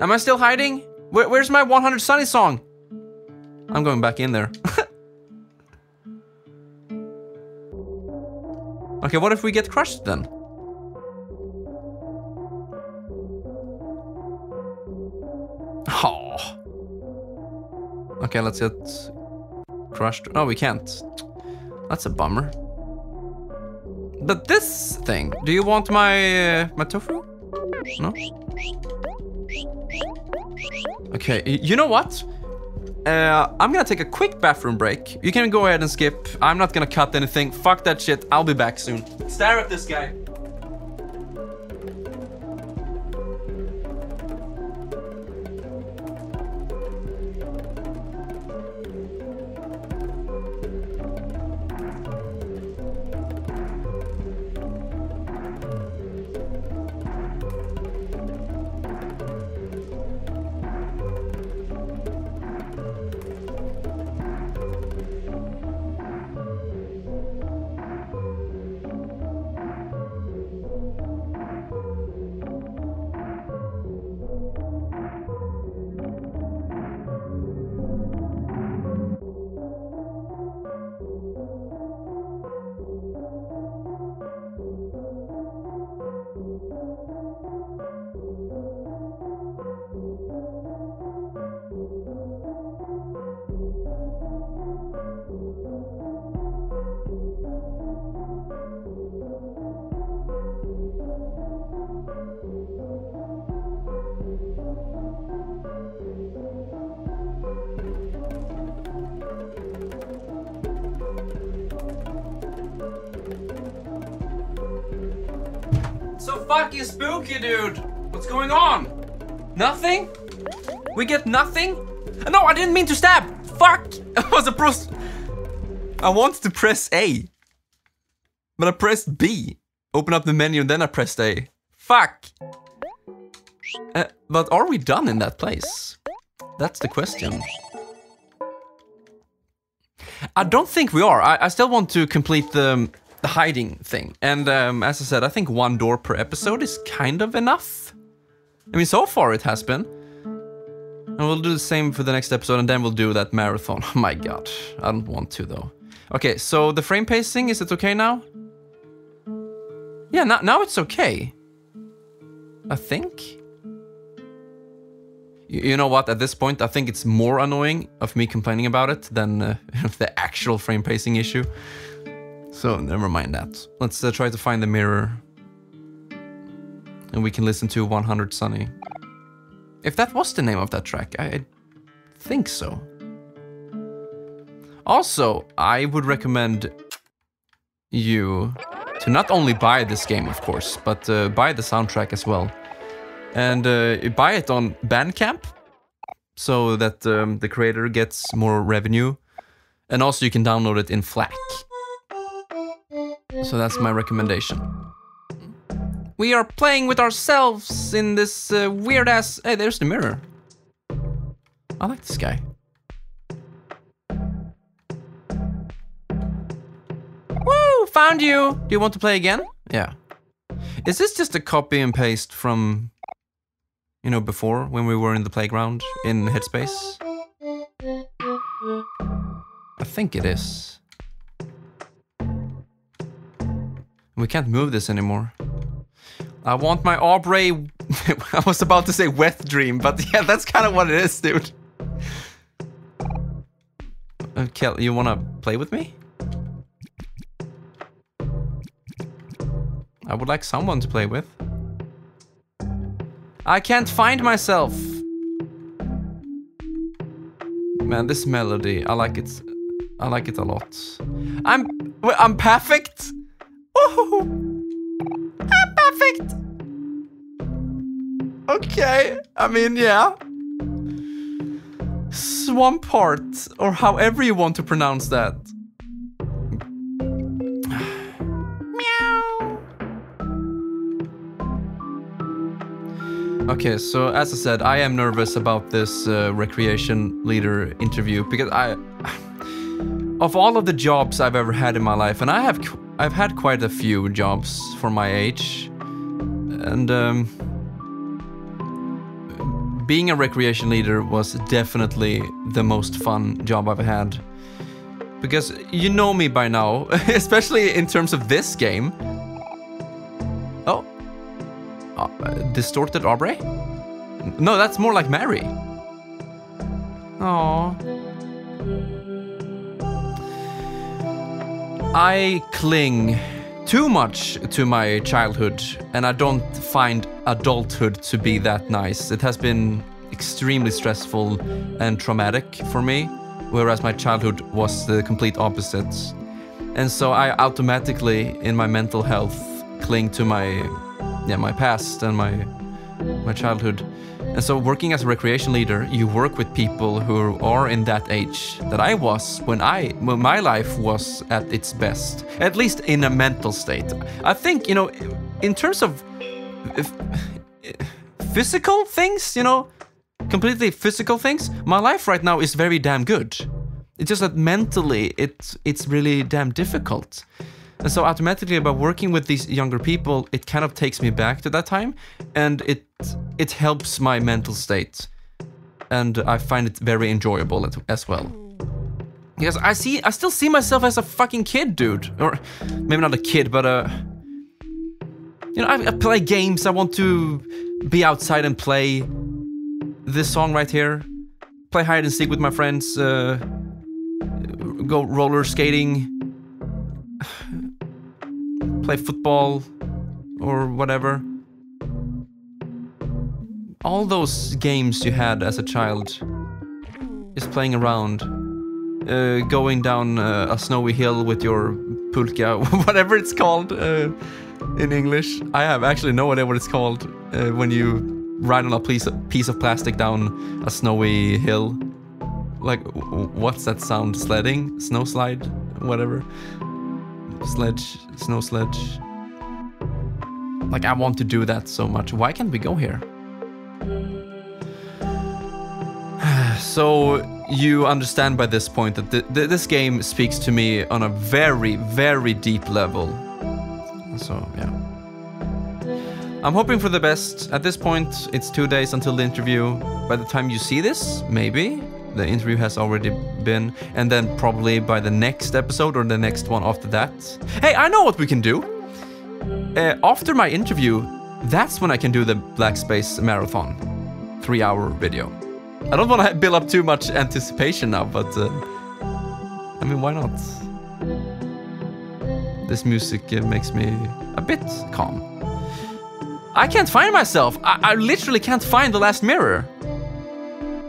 Am I still hiding? Where, where's my 100 Sunny song? I'm going back in there. <laughs> okay, what if we get crushed then? Oh. Okay, let's get crushed. No, we can't. That's a bummer. But this thing, do you want my uh, my tofu? No. Okay, you know what? Uh, I'm gonna take a quick bathroom break. You can go ahead and skip. I'm not gonna cut anything. Fuck that shit. I'll be back soon. Stare at this guy. Mean to stab. Fuck. <laughs> I was a pros. I wanted to press A, but I pressed B. Open up the menu, and then I pressed A. Fuck. Uh, but are we done in that place? That's the question. I don't think we are. I, I still want to complete the, the hiding thing. And um, as I said, I think one door per episode is kind of enough. I mean, so far it has been. And we'll do the same for the next episode, and then we'll do that marathon. Oh <laughs> my god, I don't want to though. Okay, so the frame pacing, is it okay now? Yeah, now, now it's okay. I think. You, you know what, at this point, I think it's more annoying of me complaining about it than uh, <laughs> the actual frame pacing issue. So, never mind that. Let's uh, try to find the mirror. And we can listen to 100 Sunny. If that was the name of that track, I, think so. Also, I would recommend you to not only buy this game, of course, but uh, buy the soundtrack as well. And uh, buy it on Bandcamp so that um, the creator gets more revenue. And also, you can download it in FLAC. So that's my recommendation. We are playing with ourselves in this uh, weird ass. Hey, there's the mirror. I like this guy. Woo! Found you! Do you want to play again? Yeah. Is this just a copy and paste from, you know, before when we were in the playground in Headspace? I think it is. We can't move this anymore. I want my Aubrey. <laughs> I was about to say wet dream, but yeah, that's kind of what it is, dude. Uh, you wanna play with me? I would like someone to play with. I can't find myself. Man, this melody, I like it. I like it a lot. I'm I'm perfect. Perfect. Okay, I mean, yeah. Swampart, or however you want to pronounce that. <sighs> Meow Okay, so as I said, I am nervous about this uh, recreation leader interview because I, <sighs> of all of the jobs I've ever had in my life, and I have, I've had quite a few jobs for my age, and um, being a recreation leader was definitely the most fun job I've had. Because you know me by now, <laughs> especially in terms of this game. Oh, uh, distorted Aubrey? No, that's more like Mari. Oh. I cling too much to my childhood, and I don't find adulthood to be that nice. It has been extremely stressful and traumatic for me, whereas my childhood was the complete opposite. And so I automatically, in my mental health, cling to my yeah my past and my my childhood. And so working as a recreation leader, you work with people who are in that age that I was when I when my life was at its best, at least in a mental state. I think, you know, in terms of if, physical things, you know, completely physical things, my life right now is very damn good. It's just that mentally it's it's really damn difficult. And so automatically by working with these younger people, it kind of takes me back to that time and it it helps my mental state. And I find it very enjoyable as well. Because I see I still see myself as a fucking kid, dude. Or maybe not a kid, but a you know, I, I play games. I want to be outside and play this song right here. Play hide and seek with my friends. Uh, go roller skating play football or whatever. All those games you had as a child is playing around, uh, going down uh, a snowy hill with your pulka, <laughs> whatever it's called uh, in English. I have actually no idea what it's called uh, when you ride on a piece of, piece of plastic down a snowy hill. Like, what's that sound? Sledding? Snow slide? Whatever sledge, snow sledge. Like, I want to do that so much. Why can't we go here? <sighs> so, you understand by this point that th- th- this game speaks to me on a very, very deep level. So, yeah. I'm hoping for the best. At this point, it's two days until the interview. By the time you see this, maybe the interview has already been, and then probably by the next episode or the next one after that. Hey, I know what we can do. Uh, after my interview, that's when I can do the Black Space Marathon, three-hour video. I don't want to build up too much anticipation now, but uh, I mean, why not? This music uh, makes me a bit calm. I can't find myself. I, I literally can't find the last mirror.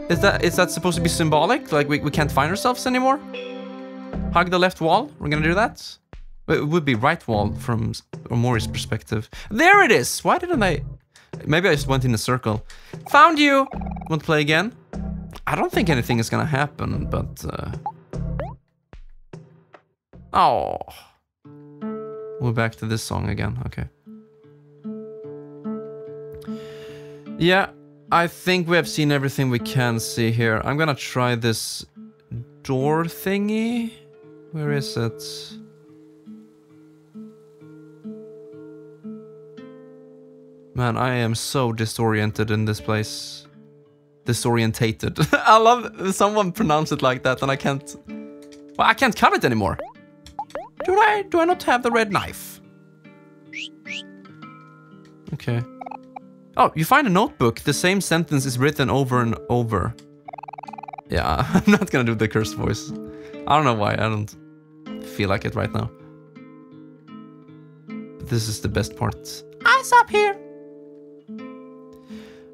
Is that is that supposed to be symbolic? Like we, we can't find ourselves anymore? Hug the left wall? We're gonna do that? It would be right wall from Omori's perspective. There it is! Why didn't I... Maybe I just went in a circle. Found you! Want to play again? I don't think anything is gonna happen, but... Uh... Oh. We're back to this song again, okay. Yeah, I think we have seen everything we can see here. I'm gonna try this door thingy. Where is it? Man, I am so disoriented in this place. Disorientated. <laughs> I love someone pronounce it like that and I can't... Well, I can't cut it anymore. Do I, do I not have the red knife? Okay. Oh, you find a notebook. The same sentence is written over and over. Yeah, <laughs> I'm not gonna do the cursed voice. I don't know why. I don't feel like it right now. This is the best part. Eyes up here.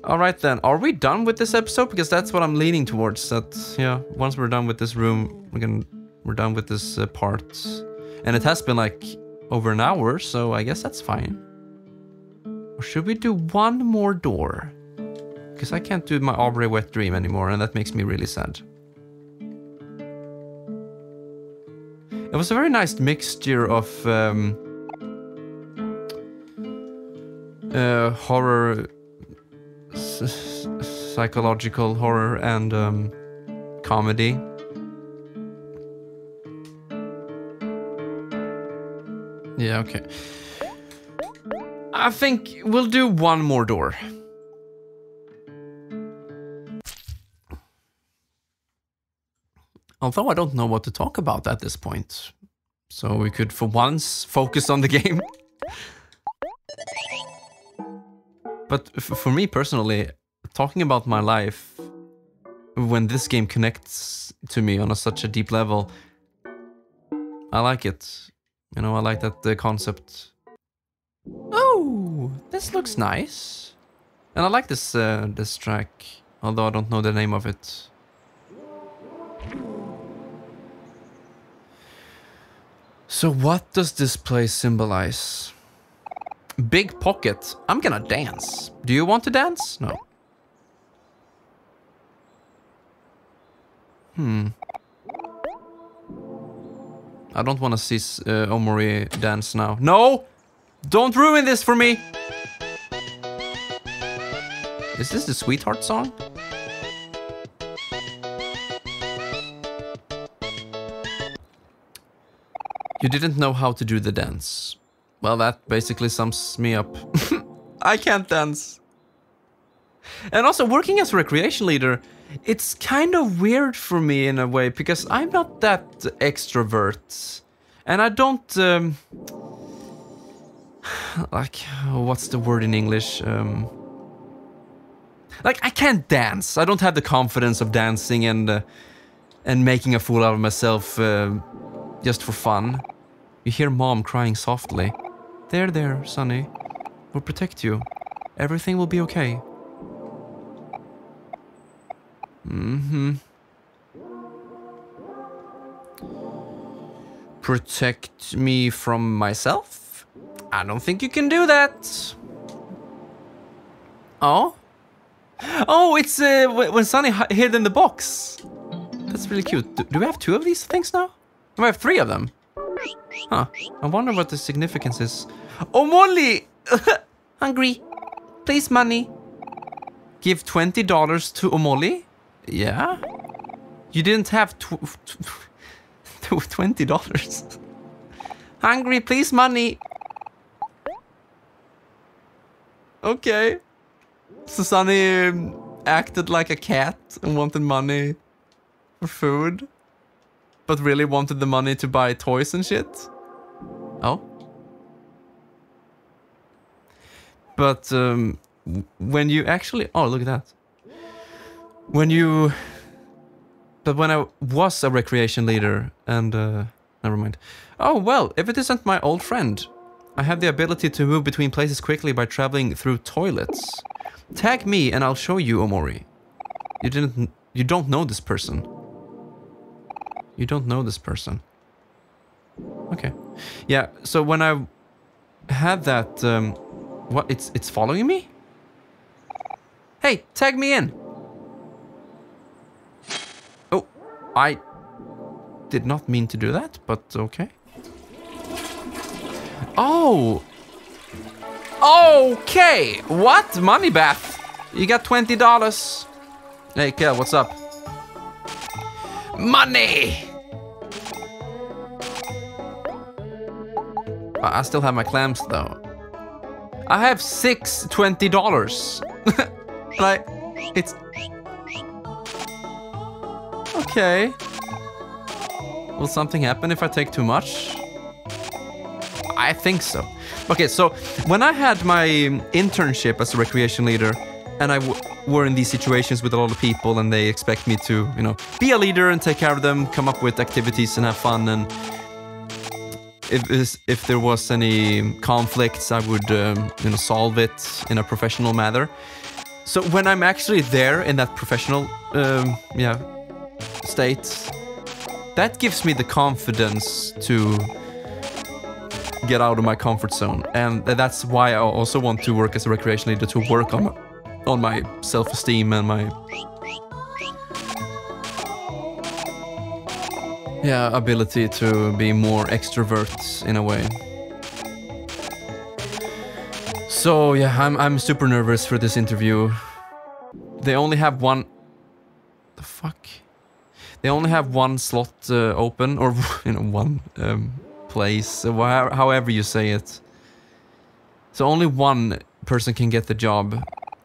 All right then. Are we done with this episode? Because that's what I'm leaning towards. That yeah. Once we're done with this room, we're gonna we're done with this uh, part, and it has been like over an hour, so I guess that's fine. Or should we do one more door? Because I can't do my Aubrey wet dream anymore, and that makes me really sad. It was a very nice mixture of um, uh, horror, psychological horror, and um, comedy. Yeah, okay. I think we'll do one more door. Although I don't know what to talk about at this point. So we could, for once, focus on the game. But for me personally, talking about my life when this game connects to me on a, such a deep level, I like it. You know, I like that the concept. This looks nice, and I like this uh, this track, although I don't know the name of it. So, what does this place symbolize? Big pocket. I'm gonna dance. Do you want to dance? No. Hmm. I don't want to see uh, Omori dance now. No! Don't ruin this for me! Is this the sweetheart song? You didn't know how to do the dance. Well, that basically sums me up. <laughs> I can't dance. And also, working as a recreation leader, it's kind of weird for me in a way because I'm not that extrovert. And I don't. Um, <sighs> like, what's the word in English? Um, like, I can't dance. I don't have the confidence of dancing and, uh, and making a fool out of myself uh, just for fun. You hear mom crying softly. There, there, Sunny. We'll protect you. Everything will be okay. Mm-hmm. Protect me from myself? I don't think you can do that. Oh? Oh, it's uh, when Sunny hid in the box. That's really cute. Do, we have two of these things now? We have three of them. Huh. I wonder what the significance is. Oh, Molly! <laughs> Hungry. Please, money. Give $20 to Omoli? Yeah? You didn't have tw- tw- $20. <laughs> Hungry, please, money. Okay. Sunny um, acted like a cat and wanted money for food, but really wanted the money to buy toys and shit. Oh. But um, when you actually, oh look at that. When you, but when I was a recreation leader and uh, never mind. Oh well, if it isn't my old friend, I have the ability to move between places quickly by traveling through toilets. Tag me and I'll show you Omori. You didn't, you don't know this person. You don't know this person. Okay. Yeah, so when I had that um what it's it's following me? Hey, tag me in. Oh, I did not mean to do that, but okay. Oh. Okay. What? Money bath. You got $20. Hey, Kel, what's up? Money! I still have my clams though. I have six twenty dollars. <laughs> like it's okay. Will something happen if I take too much? I think so. Okay, so when I had my internship as a recreation leader, and I were in these situations with a lot of people, and they expect me to, you know, be a leader and take care of them, come up with activities and have fun, and if if there was any conflicts, I would, um, you know, solve it in a professional manner. So when I'm actually there in that professional, um, yeah, state, that gives me the confidence to get out of my comfort zone, and that's why I also want to work as a recreation leader to work on my, on my self-esteem and my yeah ability to be more extrovert in a way. So yeah, I'm I'm super nervous for this interview. They only have one. The fuck. They only have one slot uh, open, or <laughs> you know, one um, place, however you say it. So only one person can get the job.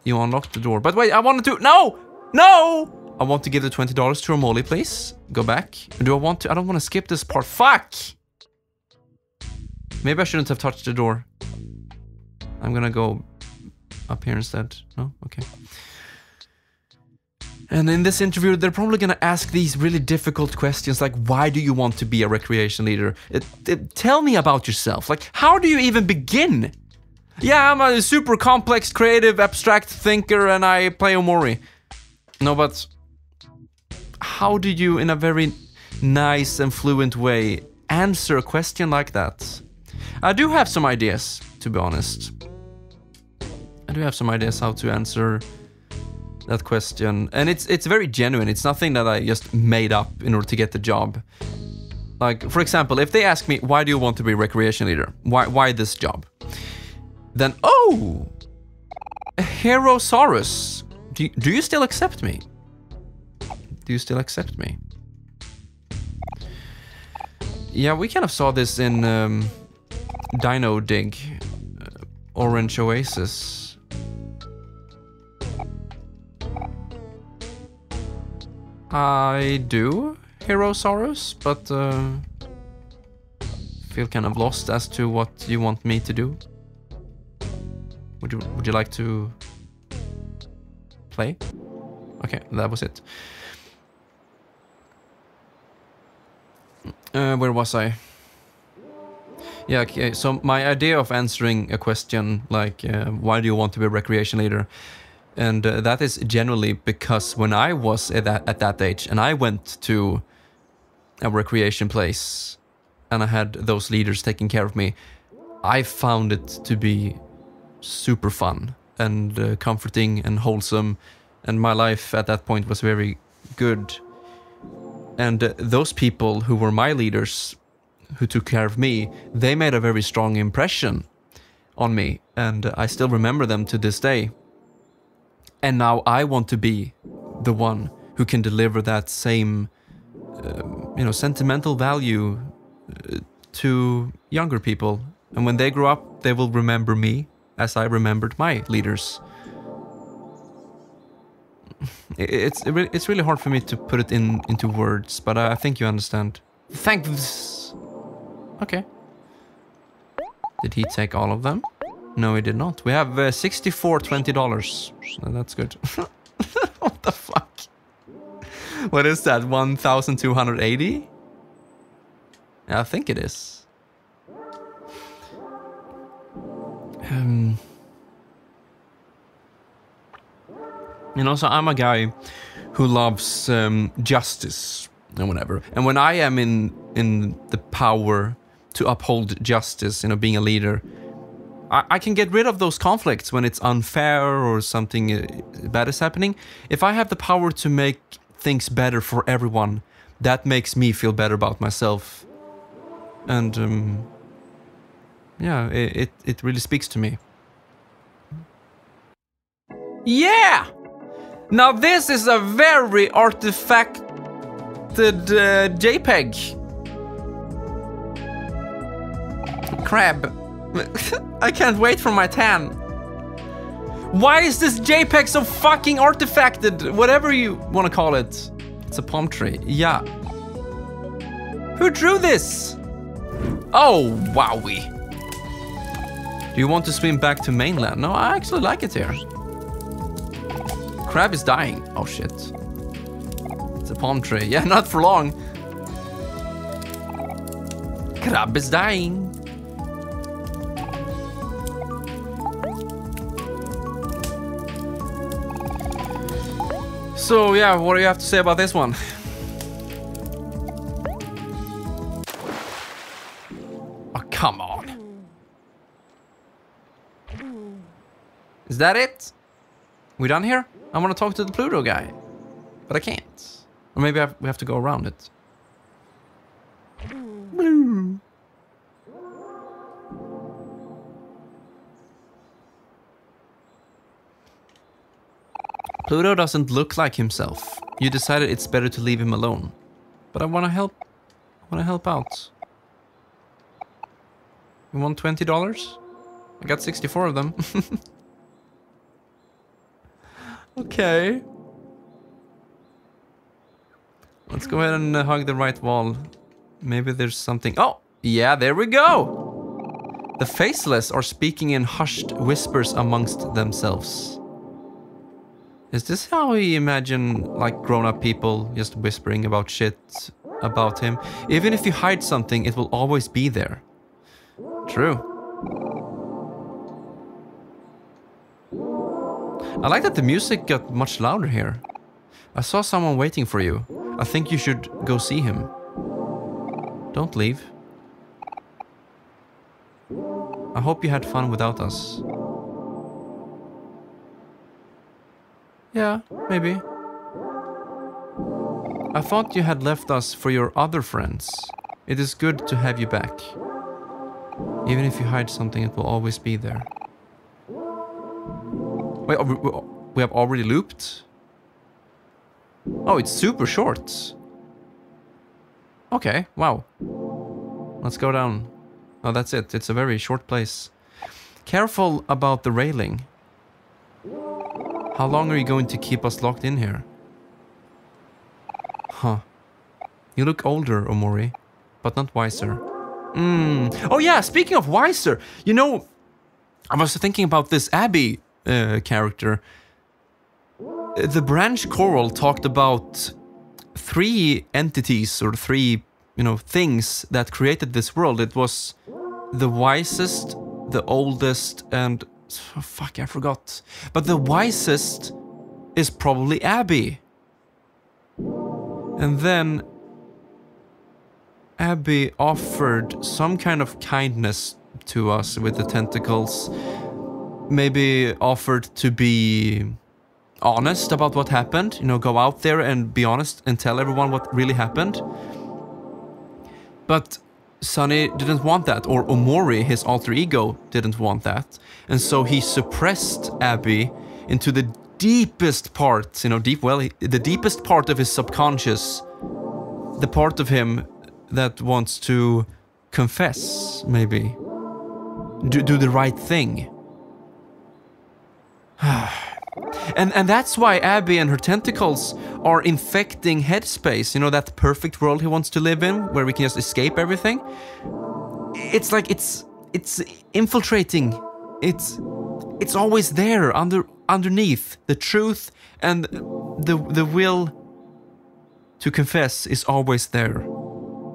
You unlock the door. But wait, I wanted to. No, no. I want to give the twenty dollars to Romoli, please. Go back. Do I want to? I don't want to skip this part. Fuck. Maybe I shouldn't have touched the door. I'm gonna go up here instead. No? Okay. And in this interview, they're probably gonna ask these really difficult questions like, why do you want to be a recreation leader? It, it, tell me about yourself. Like, how do you even begin? Yeah, I'm a super complex, creative, abstract thinker and I play Omori. No, but how do you, in a very nice and fluent way, answer a question like that? I do have some ideas, to be honest. I do have some ideas how to answer that question. And it's it's very genuine. It's nothing that I just made up in order to get the job. Like, for example, if they ask me, why do you want to be recreation leader? Why, why this job? Then, oh, Herosaurus, do do you still accept me? Do you still accept me? Yeah, we kind of saw this in um, Dino Dig, uh, Orange Oasis. I do, Herosaurus, but uh, feel kind of lost as to what you want me to do. Would you Would you like to play? Okay, that was it. Uh, where was I? Yeah, okay, so my idea of answering a question like, uh, why do you want to be a recreation leader? And uh, that is generally because when I was at that, at that age and I went to a recreation place and I had those leaders taking care of me, I found it to be super fun and uh, comforting and wholesome. And my life at that point was very good. And uh, those people who were my leaders, who took care of me, they made a very strong impression on me. And I still remember them to this day. And now I want to be the one who can deliver that same, um, you know, sentimental value uh, to younger people. And when they grow up, they will remember me as I remembered my leaders. <laughs> It's it's really hard for me to put it in into words, but I think you understand. Thanks. Okay. Did he take all of them? No, he did not. We have uh, 64 $20. That's good. <laughs> what the fuck? What is that? 1,280? I think it is. Um, you know, so I'm a guy who loves um, justice and whatever. And when I am in in the power to uphold justice, you know, being a leader, I, I can get rid of those conflicts when it's unfair or something uh, bad is happening. If I have the power to make things better for everyone, that makes me feel better about myself. And um, yeah, it, it, it really speaks to me. Yeah! Now this is a very artifacted uh, JPEG. Crab. <laughs> I can't wait for my tan. Why is this JPEG so fucking artifacted? Whatever you want to call it. It's a palm tree. Yeah. Who drew this? Oh, wowie. Do you want to swim back to mainland? No, I actually like it here. Crab is dying. Oh shit. It's a palm tree. <laughs> Yeah, not for long. Crab is dying. So yeah, what do you have to say about this one? Oh, come on. Is that it? We done here? I want to talk to the Pluto guy. But I can't. Or maybe I have, we have to go around it. Blue. Pluto doesn't look like himself. You decided it's better to leave him alone. But I want to help. I want to help out. You want twenty dollars? I got sixty-four of them. <laughs> okay. Let's go ahead and hug the right wall. Maybe there's something. Oh, yeah, there we go. The faceless are speaking in hushed whispers amongst themselves. Is this how we imagine like grown-up people just whispering about shit about him? Even if you hide something, it will always be there. True. I like that the music got much louder here. I saw someone waiting for you. I think you should go see him. Don't leave. I hope you had fun without us. Yeah, maybe. I thought you had left us for your other friends. It is good to have you back. Even if you hide something, it will always be there. Wait, we, have already looped? Oh, it's super short. Okay, wow. Let's go down. Oh, that's it. It's a very short place. Careful about the railing. How long are you going to keep us locked in here? Huh. You look older, Omori, but not wiser. Hmm. Oh yeah, speaking of wiser, you know, I was thinking about this Abbi uh, character. The branch coral talked about three entities or three, you know, things that created this world. It was the wisest, the oldest, and oh, fuck, I forgot. But the wisest is probably Abbi. And then Abbi offered some kind of kindness to us with the tentacles. Maybe offered to be honest about what happened. You know, go out there and be honest and tell everyone what really happened. But Sunny didn't want that, or Omori, his alter ego, didn't want that. And so he suppressed Abbi into the deepest part, you know, deep, well, the deepest part of his subconscious, the part of him that wants to confess, maybe. Do, do the right thing. <sighs> Ah, and and that's why Abbi and her tentacles are infecting Headspace, you know, that perfect world he wants to live in, where we can just escape everything. It's like it's it's infiltrating. It's it's always there under underneath the truth and the the will to confess is always there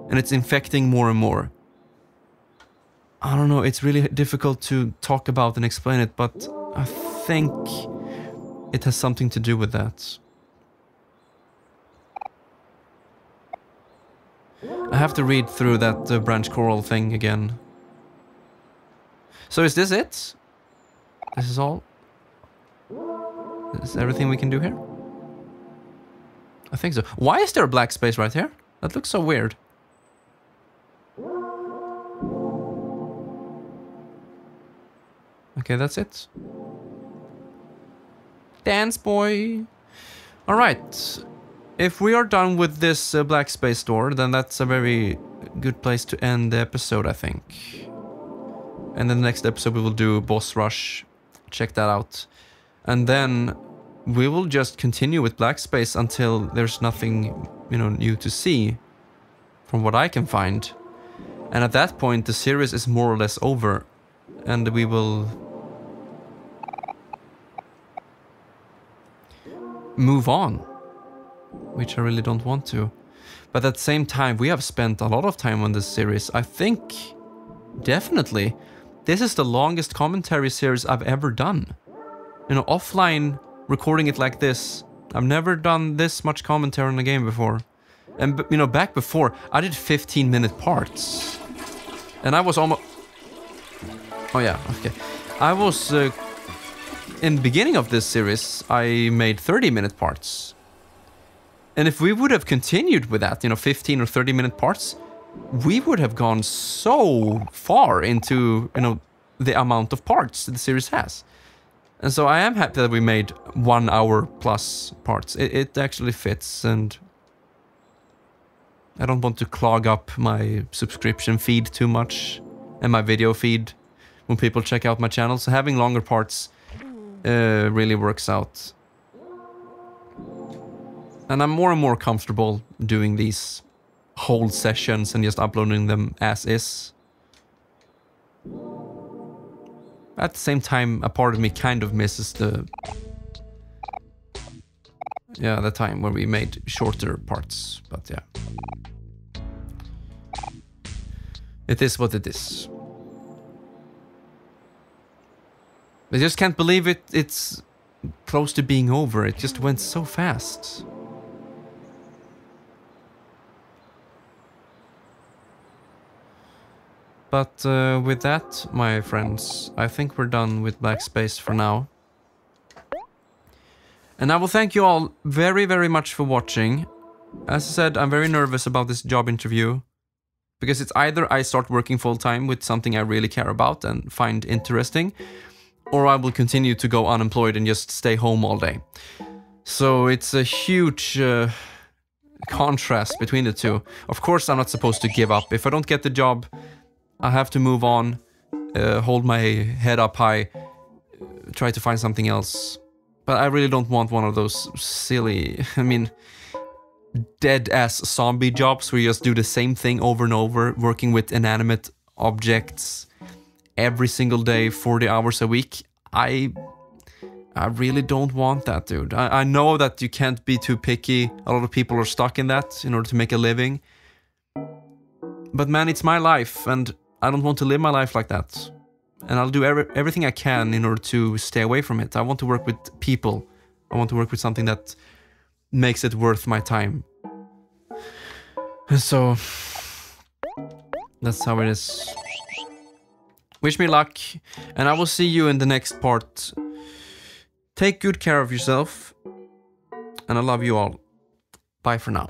and it's infecting more and more i don't know it's really difficult to talk about and explain it but i think it has something to do with that i have to read through that uh, branch coral thing again so is this it this is all is everything we can do here? I think so. Why is there a black space right here? That looks so weird. Okay, that's it. Dance boy. All right. If we are done with this uh, black space door, then that's a very good place to end the episode, I think. And then the next episode we will do boss rush. Check that out. And then we will just continue with black space until there's nothing, you know, new to see from what I can find. And at that point the series is more or less over and we will move on, which I really don't want to. But at the same time, we have spent a lot of time on this series. I think, definitely, this is the longest commentary series I've ever done. You know, offline recording it like this, I've never done this much commentary on a game before. And, you know, back before, I did 15 minute parts. And I was almost. Oh, yeah, okay. I was. Uh, in the beginning of this series, I made 30 minute parts. And if we would have continued with that, you know, 15 or 30 minute parts, we would have gone so far into, you know, the amount of parts the series has. And so I am happy that we made one hour plus parts. It, it actually fits, and I don't want to clog up my subscription feed too much and my video feed when people check out my channel. So having longer parts uh, really works out. And I'm more and more comfortable doing these whole sessions and just uploading them as is. At the same time, a part of me kind of misses the... Yeah, the time where we made shorter parts, but yeah. It is what it is. I just can't believe it. It's close to being over. It just went so fast. But uh, with that, my friends, I think we're done with Black Space for now. And I will thank you all very, very much for watching. As I said, I'm very nervous about this job interview. Because it's either I start working full time with something I really care about and find interesting, or I will continue to go unemployed and just stay home all day. So it's a huge uh, contrast between the two. Of course, I'm not supposed to give up. If I don't get the job, I have to move on, uh, hold my head up high, try to find something else. But I really don't want one of those silly, <laughs> I mean, dead ass zombie jobs where you just do the same thing over and over, working with inanimate objects every single day, 40 hours a week. I I really don't want that, dude. I, I know that you can't be too picky. A lot of people are stuck in that in order to make a living. But man, it's my life, and I don't want to live my life like that. And I'll do every, everything I can in order to stay away from it. I want to work with people. I want to work with something that makes it worth my time. And so that's how it is. Wish me luck, and I will see you in the next part. Take good care of yourself, and I love you all. Bye for now.